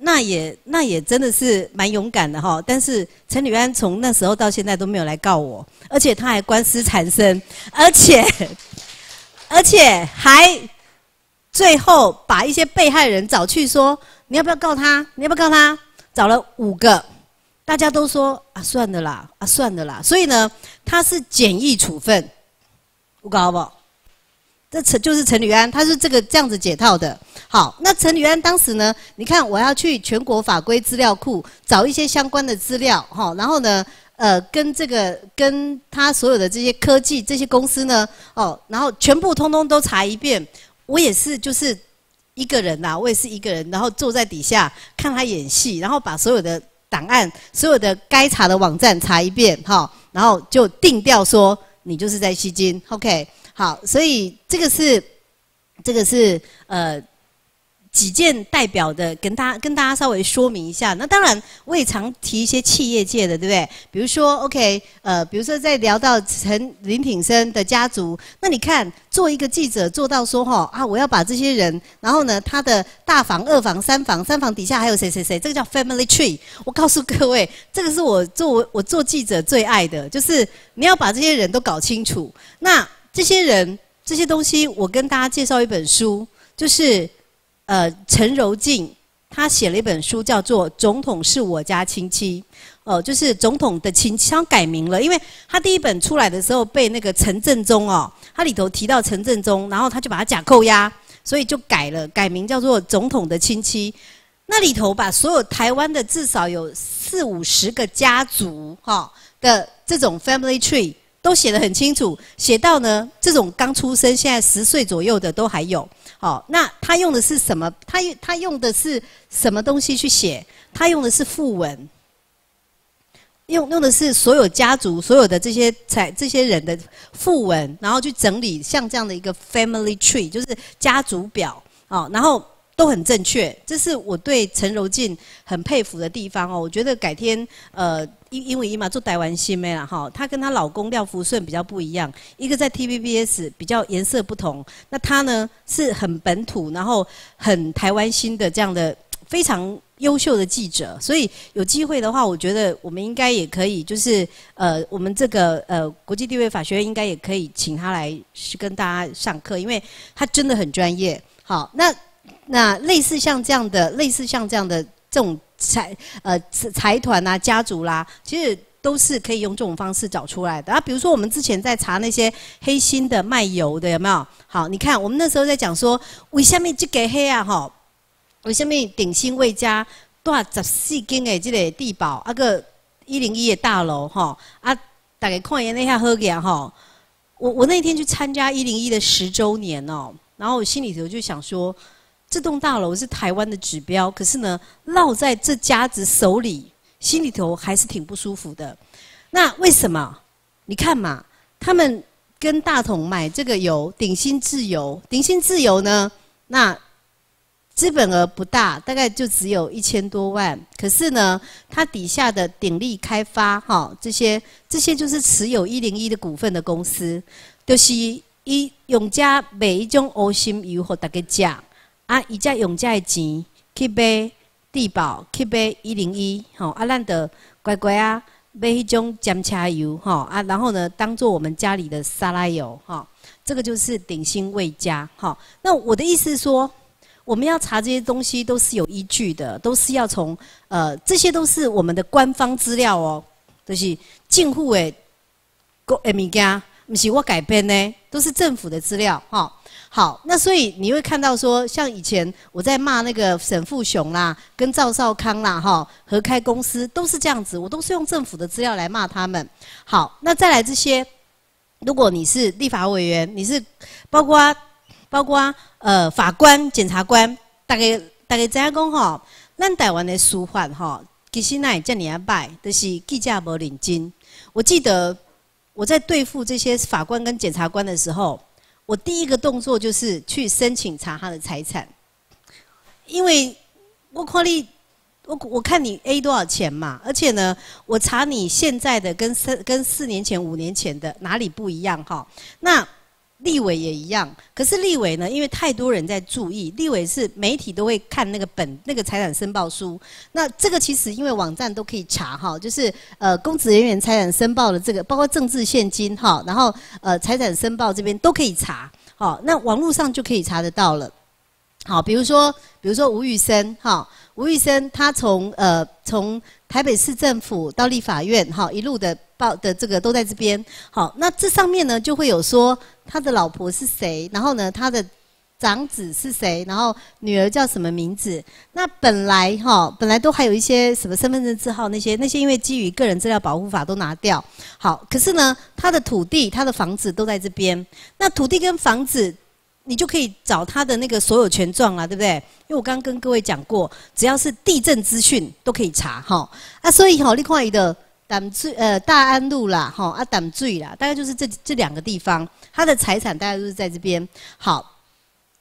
Speaker 2: 那也那也真的是蛮勇敢的哈。但是陈履安从那时候到现在都没有来告我，而且他还官司缠身，而且而且还最后把一些被害人找去说。你要不要告他？你要不要告他？找了五个，大家都说啊，算的啦，啊，算的啦。所以呢，他是简易处分，我告好不？这陈就是陈履安，他是这个这样子解套的。好，那陈履安当时呢，你看我要去全国法规资料库找一些相关的资料，哈，然后呢，呃，跟这个跟他所有的这些科技这些公司呢，哦，然后全部通通都查一遍。我也是就是一个人呐，我也是一个人，然后坐在底下看他演戏，然后把所有的档案、所有的该查的网站查一遍，哈，然后就定调说你就是在吸金，OK。好，所以这个是，这个是呃几件代表的，跟大家跟大家稍微说明一下。那当然，我也常提一些企业界的，对不对？比如说，OK，呃，比如说在聊到陈林挺生的家族，那你看做一个记者做到说哈啊，我要把这些人，然后呢，他的大房、二房、三房，三房底下还有谁谁谁，这个叫 family tree。我告诉各位，这个是我做我做记者最爱的，就是你要把这些人都搞清楚。那这些人、这些东西，我跟大家介绍一本书，就是呃陈柔静他写了一本书，叫做《总统是我家亲戚》，哦，就是总统的亲戚，他改名了，因为他第一本出来的时候被那个陈振中哦，他里头提到陈振中，然后他就把他假扣押，所以就改了，改名叫做《总统的亲戚》，那里头把所有台湾的至少有四五十个家族哈的这种 family tree。都写得很清楚，写到呢，这种刚出生、现在十岁左右的都还有。好，那他用的是什么？他用他用的是什么东西去写？他用的是副文，用用的是所有家族、所有的这些才这些人的副文，然后去整理像这样的一个 family tree，就是家族表。哦，然后。都很正确，这是我对陈柔静很佩服的地方哦。我觉得改天呃，因因为伊嘛做台湾新妹了哈，她跟她老公廖福顺比较不一样，一个在 TVBS 比较颜色不同，那她呢是很本土，然后很台湾新的这样的非常优秀的记者，所以有机会的话，我觉得我们应该也可以，就是呃，我们这个呃国际地位法学院应该也可以请他来是跟大家上课，因为他真的很专业。好，那。那类似像这样的，类似像这样的这种财呃财团啊、家族啦，其实都是可以用这种方式找出来的啊。比如说我们之前在查那些黑心的卖油的，有没有？好，你看我们那时候在讲说，为什么这个黑啊？哈，为什么鼎新魏家多十四间的这个地堡啊个一零一的大楼哈啊，大概看一眼那下好个哈。我我那天去参加一零一的十周年哦，然后我心里头就想说。这栋大楼是台湾的指标，可是呢，落在这家子手里，心里头还是挺不舒服的。那为什么？你看嘛，他们跟大同买这个油，鼎新自由，鼎新自由呢，那资本额不大，大概就只有一千多万。可是呢，它底下的鼎力开发，哈，这些这些就是持有一零一的股份的公司，就是以永嘉每一种欧心油和大家讲。啊，伊只用这钱去买地保，去买一零一，吼，啊，咱得乖乖啊，买迄种酱车油，吼，啊，然后呢，当做我们家里的沙拉油，哈，这个就是鼎新味家，哈。那我的意思是说，我们要查这些东西都是有依据的，都是要从呃，这些都是我们的官方资料哦，就是进户诶，国诶物件，不是我改编呢，都是政府的资料，哈。好，那所以你会看到说，像以前我在骂那个沈富雄啦，跟赵少康啦，哈，合开公司都是这样子，我都是用政府的资料来骂他们。好，那再来这些，如果你是立法委员，你是包括包括呃法官、检察官，大概大概怎样讲哈？咱台湾的司法哈，其实那这年拜都是记者无领金。我记得我在对付这些法官跟检察官的时候。我第一个动作就是去申请查他的财产，因为我看你，我我看你 A 多少钱嘛，而且呢，我查你现在的跟三跟四年前、五年前的哪里不一样哈？那。立委也一样，可是立委呢，因为太多人在注意，立委是媒体都会看那个本那个财产申报书。那这个其实因为网站都可以查哈，就是呃公职人员财产申报的这个，包括政治现金哈，然后呃财产申报这边都可以查，好，那网络上就可以查得到了。好，比如说，比如说吴宇森，哈，吴宇森他从呃从台北市政府到立法院，哈，一路的报的这个都在这边。好，那这上面呢就会有说他的老婆是谁，然后呢他的。长子是谁？然后女儿叫什么名字？那本来哈，本来都还有一些什么身份证字号那些，那些因为基于个人资料保护法都拿掉。好，可是呢，他的土地、他的房子都在这边。那土地跟房子，你就可以找他的那个所有权状啊，对不对？因为我刚刚跟各位讲过，只要是地震资讯都可以查哈。啊，所以哈，另外一个胆罪呃大安路啦，哈啊胆罪啦，大概就是这这两个地方，他的财产大概都是在这边。好。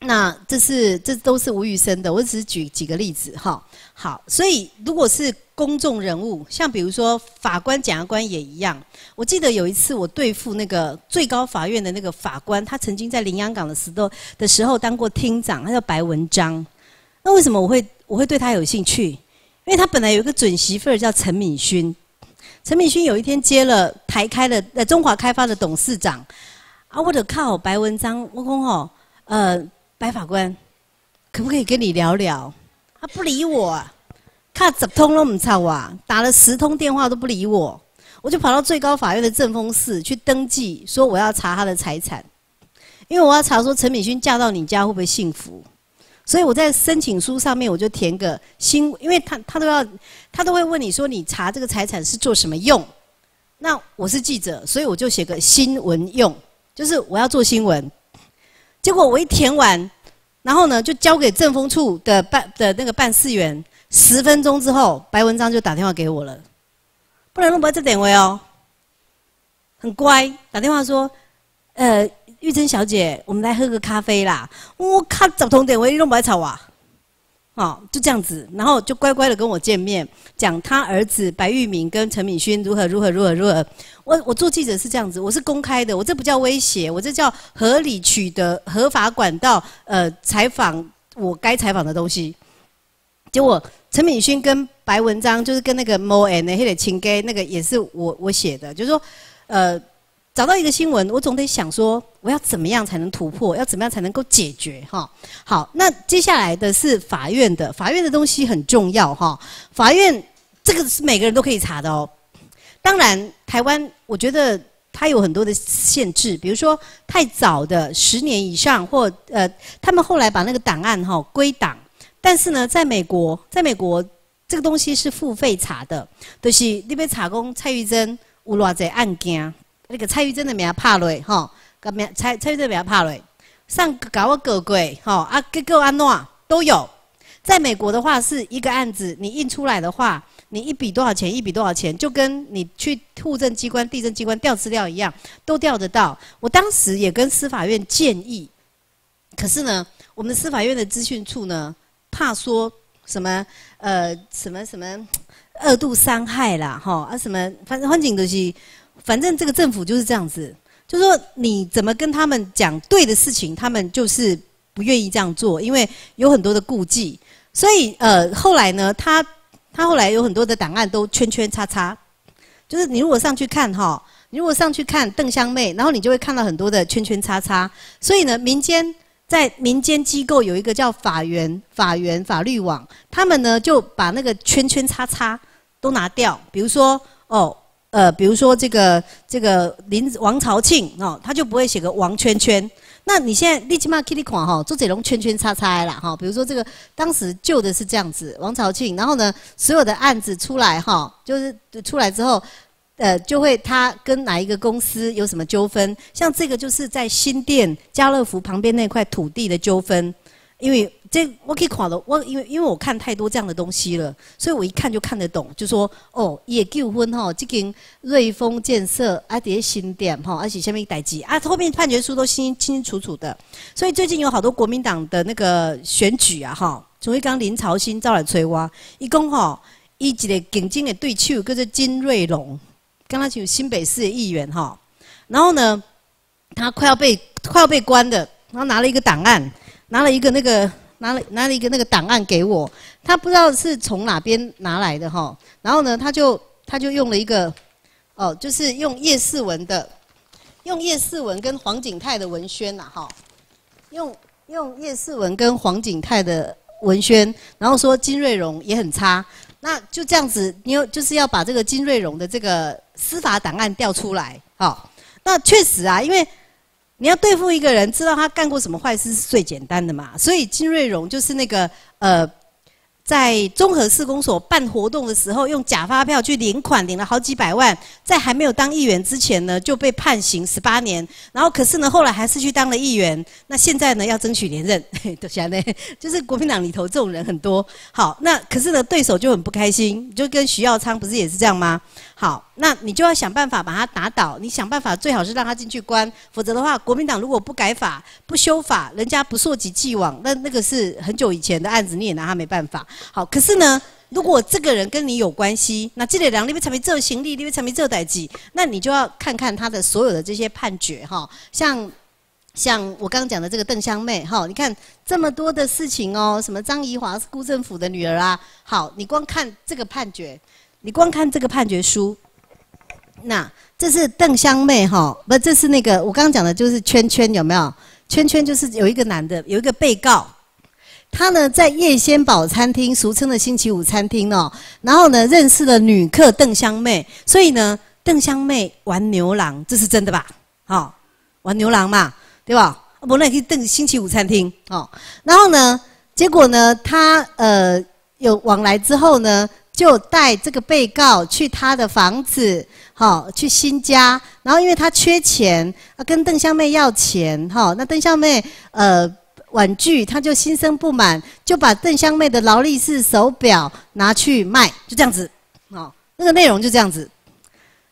Speaker 2: 那这是这都是吴宇森的，我只是举几个例子哈。好，所以如果是公众人物，像比如说法官、检察官也一样。我记得有一次我对付那个最高法院的那个法官，他曾经在林洋港的时候的时候当过厅长，他叫白文章。那为什么我会我会对他有兴趣？因为他本来有一个准媳妇儿叫陈敏勋，陈敏勋有一天接了台开的呃中华开发的董事长，啊，我的靠白文章，我讲吼，呃。白法官，可不可以跟你聊聊？他不理我，看怎通都唔吵啊，打了十通电话都不理我，我就跑到最高法院的正风室去登记，说我要查他的财产，因为我要查说陈敏勋嫁到你家会不会幸福，所以我在申请书上面我就填个新，因为他他都要他都会问你说你查这个财产是做什么用，那我是记者，所以我就写个新闻用，就是我要做新闻。结果我一填完，然后呢，就交给政风处的办的那个办事员。十分钟之后，白文章就打电话给我了，不然弄不要再点位哦。很乖，打电话说：“呃，玉珍小姐，我们来喝个咖啡啦。”我靠，找通点位，你弄不来吵啊？好，就这样子，然后就乖乖的跟我见面，讲他儿子白玉明跟陈敏勋如何如何如何如何。我我做记者是这样子，我是公开的，我这不叫威胁，我这叫合理取得合法管道，呃，采访我该采访的东西。结果陈敏勋跟白文章就是跟那个 Mo and 那个情歌，那个也是我我写的，就是说，呃。找到一个新闻，我总得想说，我要怎么样才能突破？要怎么样才能够解决？哈，好，那接下来的是法院的，法院的东西很重要哈。法院这个是每个人都可以查的哦。当然，台湾我觉得它有很多的限制，比如说太早的十年以上，或呃，他们后来把那个档案哈归档。但是呢，在美国，在美国这个东西是付费查的，就是你被查公蔡玉珍有偌济案件。那个蔡玉珍的名拍落，吼，个名蔡蔡玉珍名拍落，上搞我过过，吼啊，结果安怎都有。在美国的话，是一个案子，你印出来的话，你一笔多少钱，一笔多少钱，就跟你去户政机关、地政机关调资料一样，都调得到。我当时也跟司法院建议，可是呢，我们司法院的资讯处呢，怕说什么呃什么什么二度伤害啦，哈啊什么，反正环境都是。反正这个政府就是这样子，就是说你怎么跟他们讲对的事情，他们就是不愿意这样做，因为有很多的顾忌。所以呃，后来呢，他他后来有很多的档案都圈圈叉叉，就是你如果上去看哈，你如果上去看邓香妹，然后你就会看到很多的圈圈叉叉。所以呢，民间在民间机构有一个叫法源法源法律网，他们呢就把那个圈圈叉叉都拿掉，比如说哦。呃，比如说这个这个林王朝庆哦，他就不会写个王圈圈。那你现在立即骂 Kitty 款哈，做这种圈圈叉叉啦哈。比如说这个当时旧的是这样子，王朝庆，然后呢，所有的案子出来哈，就是出来之后，呃，就会他跟哪一个公司有什么纠纷，像这个就是在新店家乐福旁边那块土地的纠纷，因为。这我可以看了，我因为因为我看太多这样的东西了，所以我一看就看得懂，就说哦，也纠纷哈，这间瑞丰建设啊，这些新店哈，而且下面一代机啊，后面判决书都清清清楚楚的，所以最近有好多国民党的那个选举啊哈，陈慧刚、林朝新招来催挖，一共哈，一一个竞争的对手，叫做金瑞龙，刚刚就新北市的议员哈，然后呢，他快要被快要被关的，然后拿了一个档案，拿了一个那个。拿了拿了一个那个档案给我，他不知道是从哪边拿来的哈，然后呢，他就他就用了一个，哦，就是用叶世文的，用叶世文跟黄景泰的文宣呐哈，用用叶世文跟黄景泰的文宣，然后说金瑞荣也很差，那就这样子，你有就是要把这个金瑞荣的这个司法档案调出来，好，那确实啊，因为你要对付一个人，知道他干过什么坏事是最简单的嘛，所以金瑞荣就是那个呃。在综合市公所办活动的时候，用假发票去领款，领了好几百万。在还没有当议员之前呢，就被判刑十八年。然后，可是呢，后来还是去当了议员。那现在呢，要争取连任，都想呢，就是国民党里头这种人很多。好，那可是呢，对手就很不开心，就跟徐耀昌不是也是这样吗？好，那你就要想办法把他打倒。你想办法最好是让他进去关，否则的话，国民党如果不改法、不修法，人家不溯及既往，那那个是很久以前的案子，你也拿他没办法。好，可是呢，如果这个人跟你有关系，那这里两那边产品这行李，那边产品这代记，那你就要看看他的所有的这些判决哈。像像我刚刚讲的这个邓香妹哈，你看这么多的事情哦，什么张怡华是辜政府的女儿啊？好，你光看这个判决。你光看这个判决书，那这是邓香妹哈，不，这是那个我刚刚讲的，就是圈圈有没有？圈圈就是有一个男的，有一个被告，他呢在叶仙宝餐厅，俗称的星期五餐厅哦，然后呢认识了女客邓香妹，所以呢邓香妹玩牛郎，这是真的吧？好，玩牛郎嘛，对吧？不，那可以邓星期五餐厅哦，然后呢，结果呢他呃有往来之后呢。就带这个被告去他的房子，好，去新家。然后因为他缺钱，啊，跟邓香妹要钱，哈。那邓香妹呃婉拒，他就心生不满，就把邓香妹的劳力士手表拿去卖，就这样子，哦，那个内容就这样子。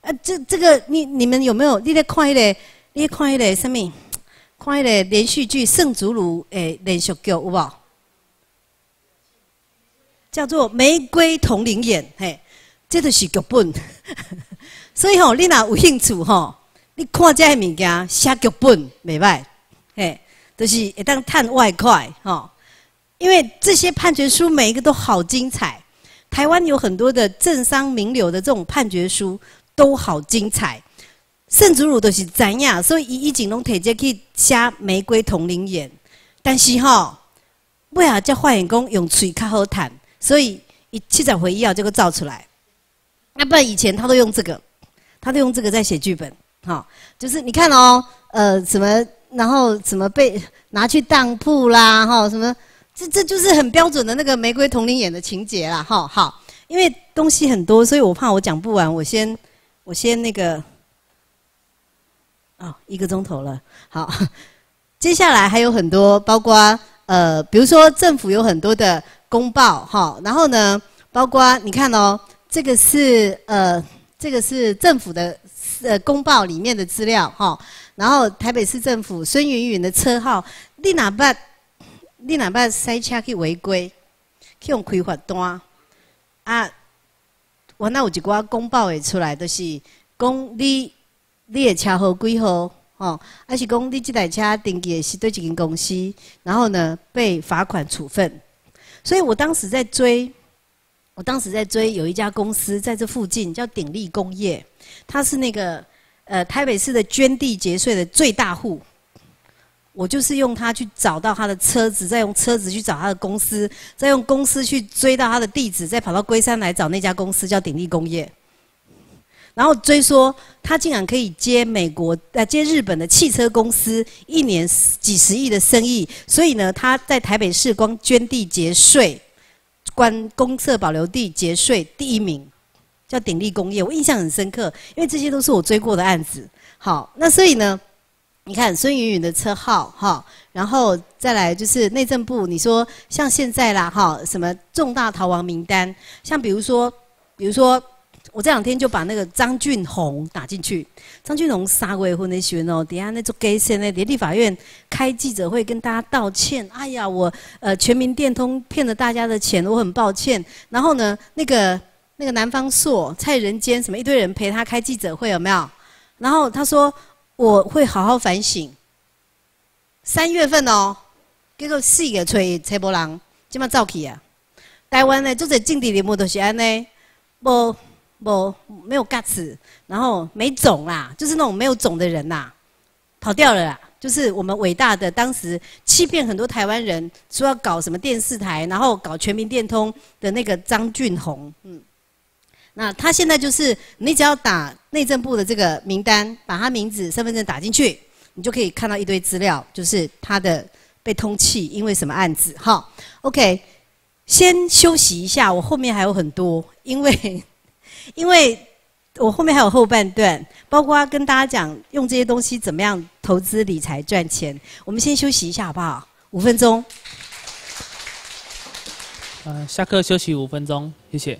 Speaker 2: 呃，这这个你你们有没有？你在看一个，你看一个什么？看一个连续剧《圣祖鲁》诶，连续剧有无？叫做玫瑰同龄眼，嘿，这就是剧本。所以吼，你若有兴趣吼，你看这些物件写剧本袂歹，嘿，都是会当探外快吼。因为这些判决书每一个都好精彩，台湾有很多的政商名流的这种判决书都好精彩。圣祖鲁都是怎样？所以伊以前拢直接去写玫瑰同龄眼，但是吼，为啥叫发现讲用嘴较好谈？所以一七载回忆啊，这个造出来，那不然以前他都用这个，他都用这个在写剧本，哈，就是你看哦，呃，什么，然后什么被拿去当铺啦，哈，什么，这这就是很标准的那个玫瑰同龄演的情节啦，哈，好，因为东西很多，所以我怕我讲不完，我先我先那个，哦，一个钟头了，好，接下来还有很多，包括呃，比如说政府有很多的。公报哈，然后呢，包括你看哦，这个是呃，这个是政府的呃公报里面的资料哈，然后台北市政府孙云云的车号，你哪办？你哪办塞车去违规，去用开罚单啊？我那有一寡公报会出来，都是讲你你的车号几号哦，还是讲你这台车登记的是对一间公司，然后呢被罚款处分。所以我当时在追，我当时在追有一家公司在这附近叫鼎力工业，它是那个呃台北市的捐地节税的最大户。我就是用它去找到他的车子，再用车子去找他的公司，再用公司去追到他的地址，再跑到龟山来找那家公司叫鼎力工业。然后追说他竟然可以接美国呃接日本的汽车公司一年几十亿的生意，所以呢他在台北市光捐地节税，关公社保留地节税第一名，叫鼎力工业，我印象很深刻，因为这些都是我追过的案子。好，那所以呢，你看孙云云的车号哈，然后再来就是内政部，你说像现在啦哈，什么重大逃亡名单，像比如说，比如说。我这两天就把那个张俊宏打进去。张俊宏杀未婚的学哦，底下那做 gay 现在连立法院开记者会跟大家道歉。哎呀，我呃全民电通骗了大家的钱，我很抱歉。然后呢，那个那个南方朔蔡仁坚什么一堆人陪他开记者会有没有？然后他说我会好好反省。三月份哦，结果四个吹吹波浪，今嘛造起啊。台湾呢，就是政治人物都是安尼，无。不，没有 guts，然后没种啦，就是那种没有种的人呐，跑掉了啦。就是我们伟大的当时欺骗很多台湾人，说要搞什么电视台，然后搞全民电通的那个张俊宏，嗯，那他现在就是你只要打内政部的这个名单，把他名字、身份证打进去，你就可以看到一堆资料，就是他的被通缉，因为什么案子？哈，OK，先休息一下，我后面还有很多，因为因为。我后面还有后半段，包括跟大家讲用这些东西怎么样投资理财赚钱。我们先休息一下好不好？五分钟。
Speaker 3: 嗯，下课休息五分钟，谢谢。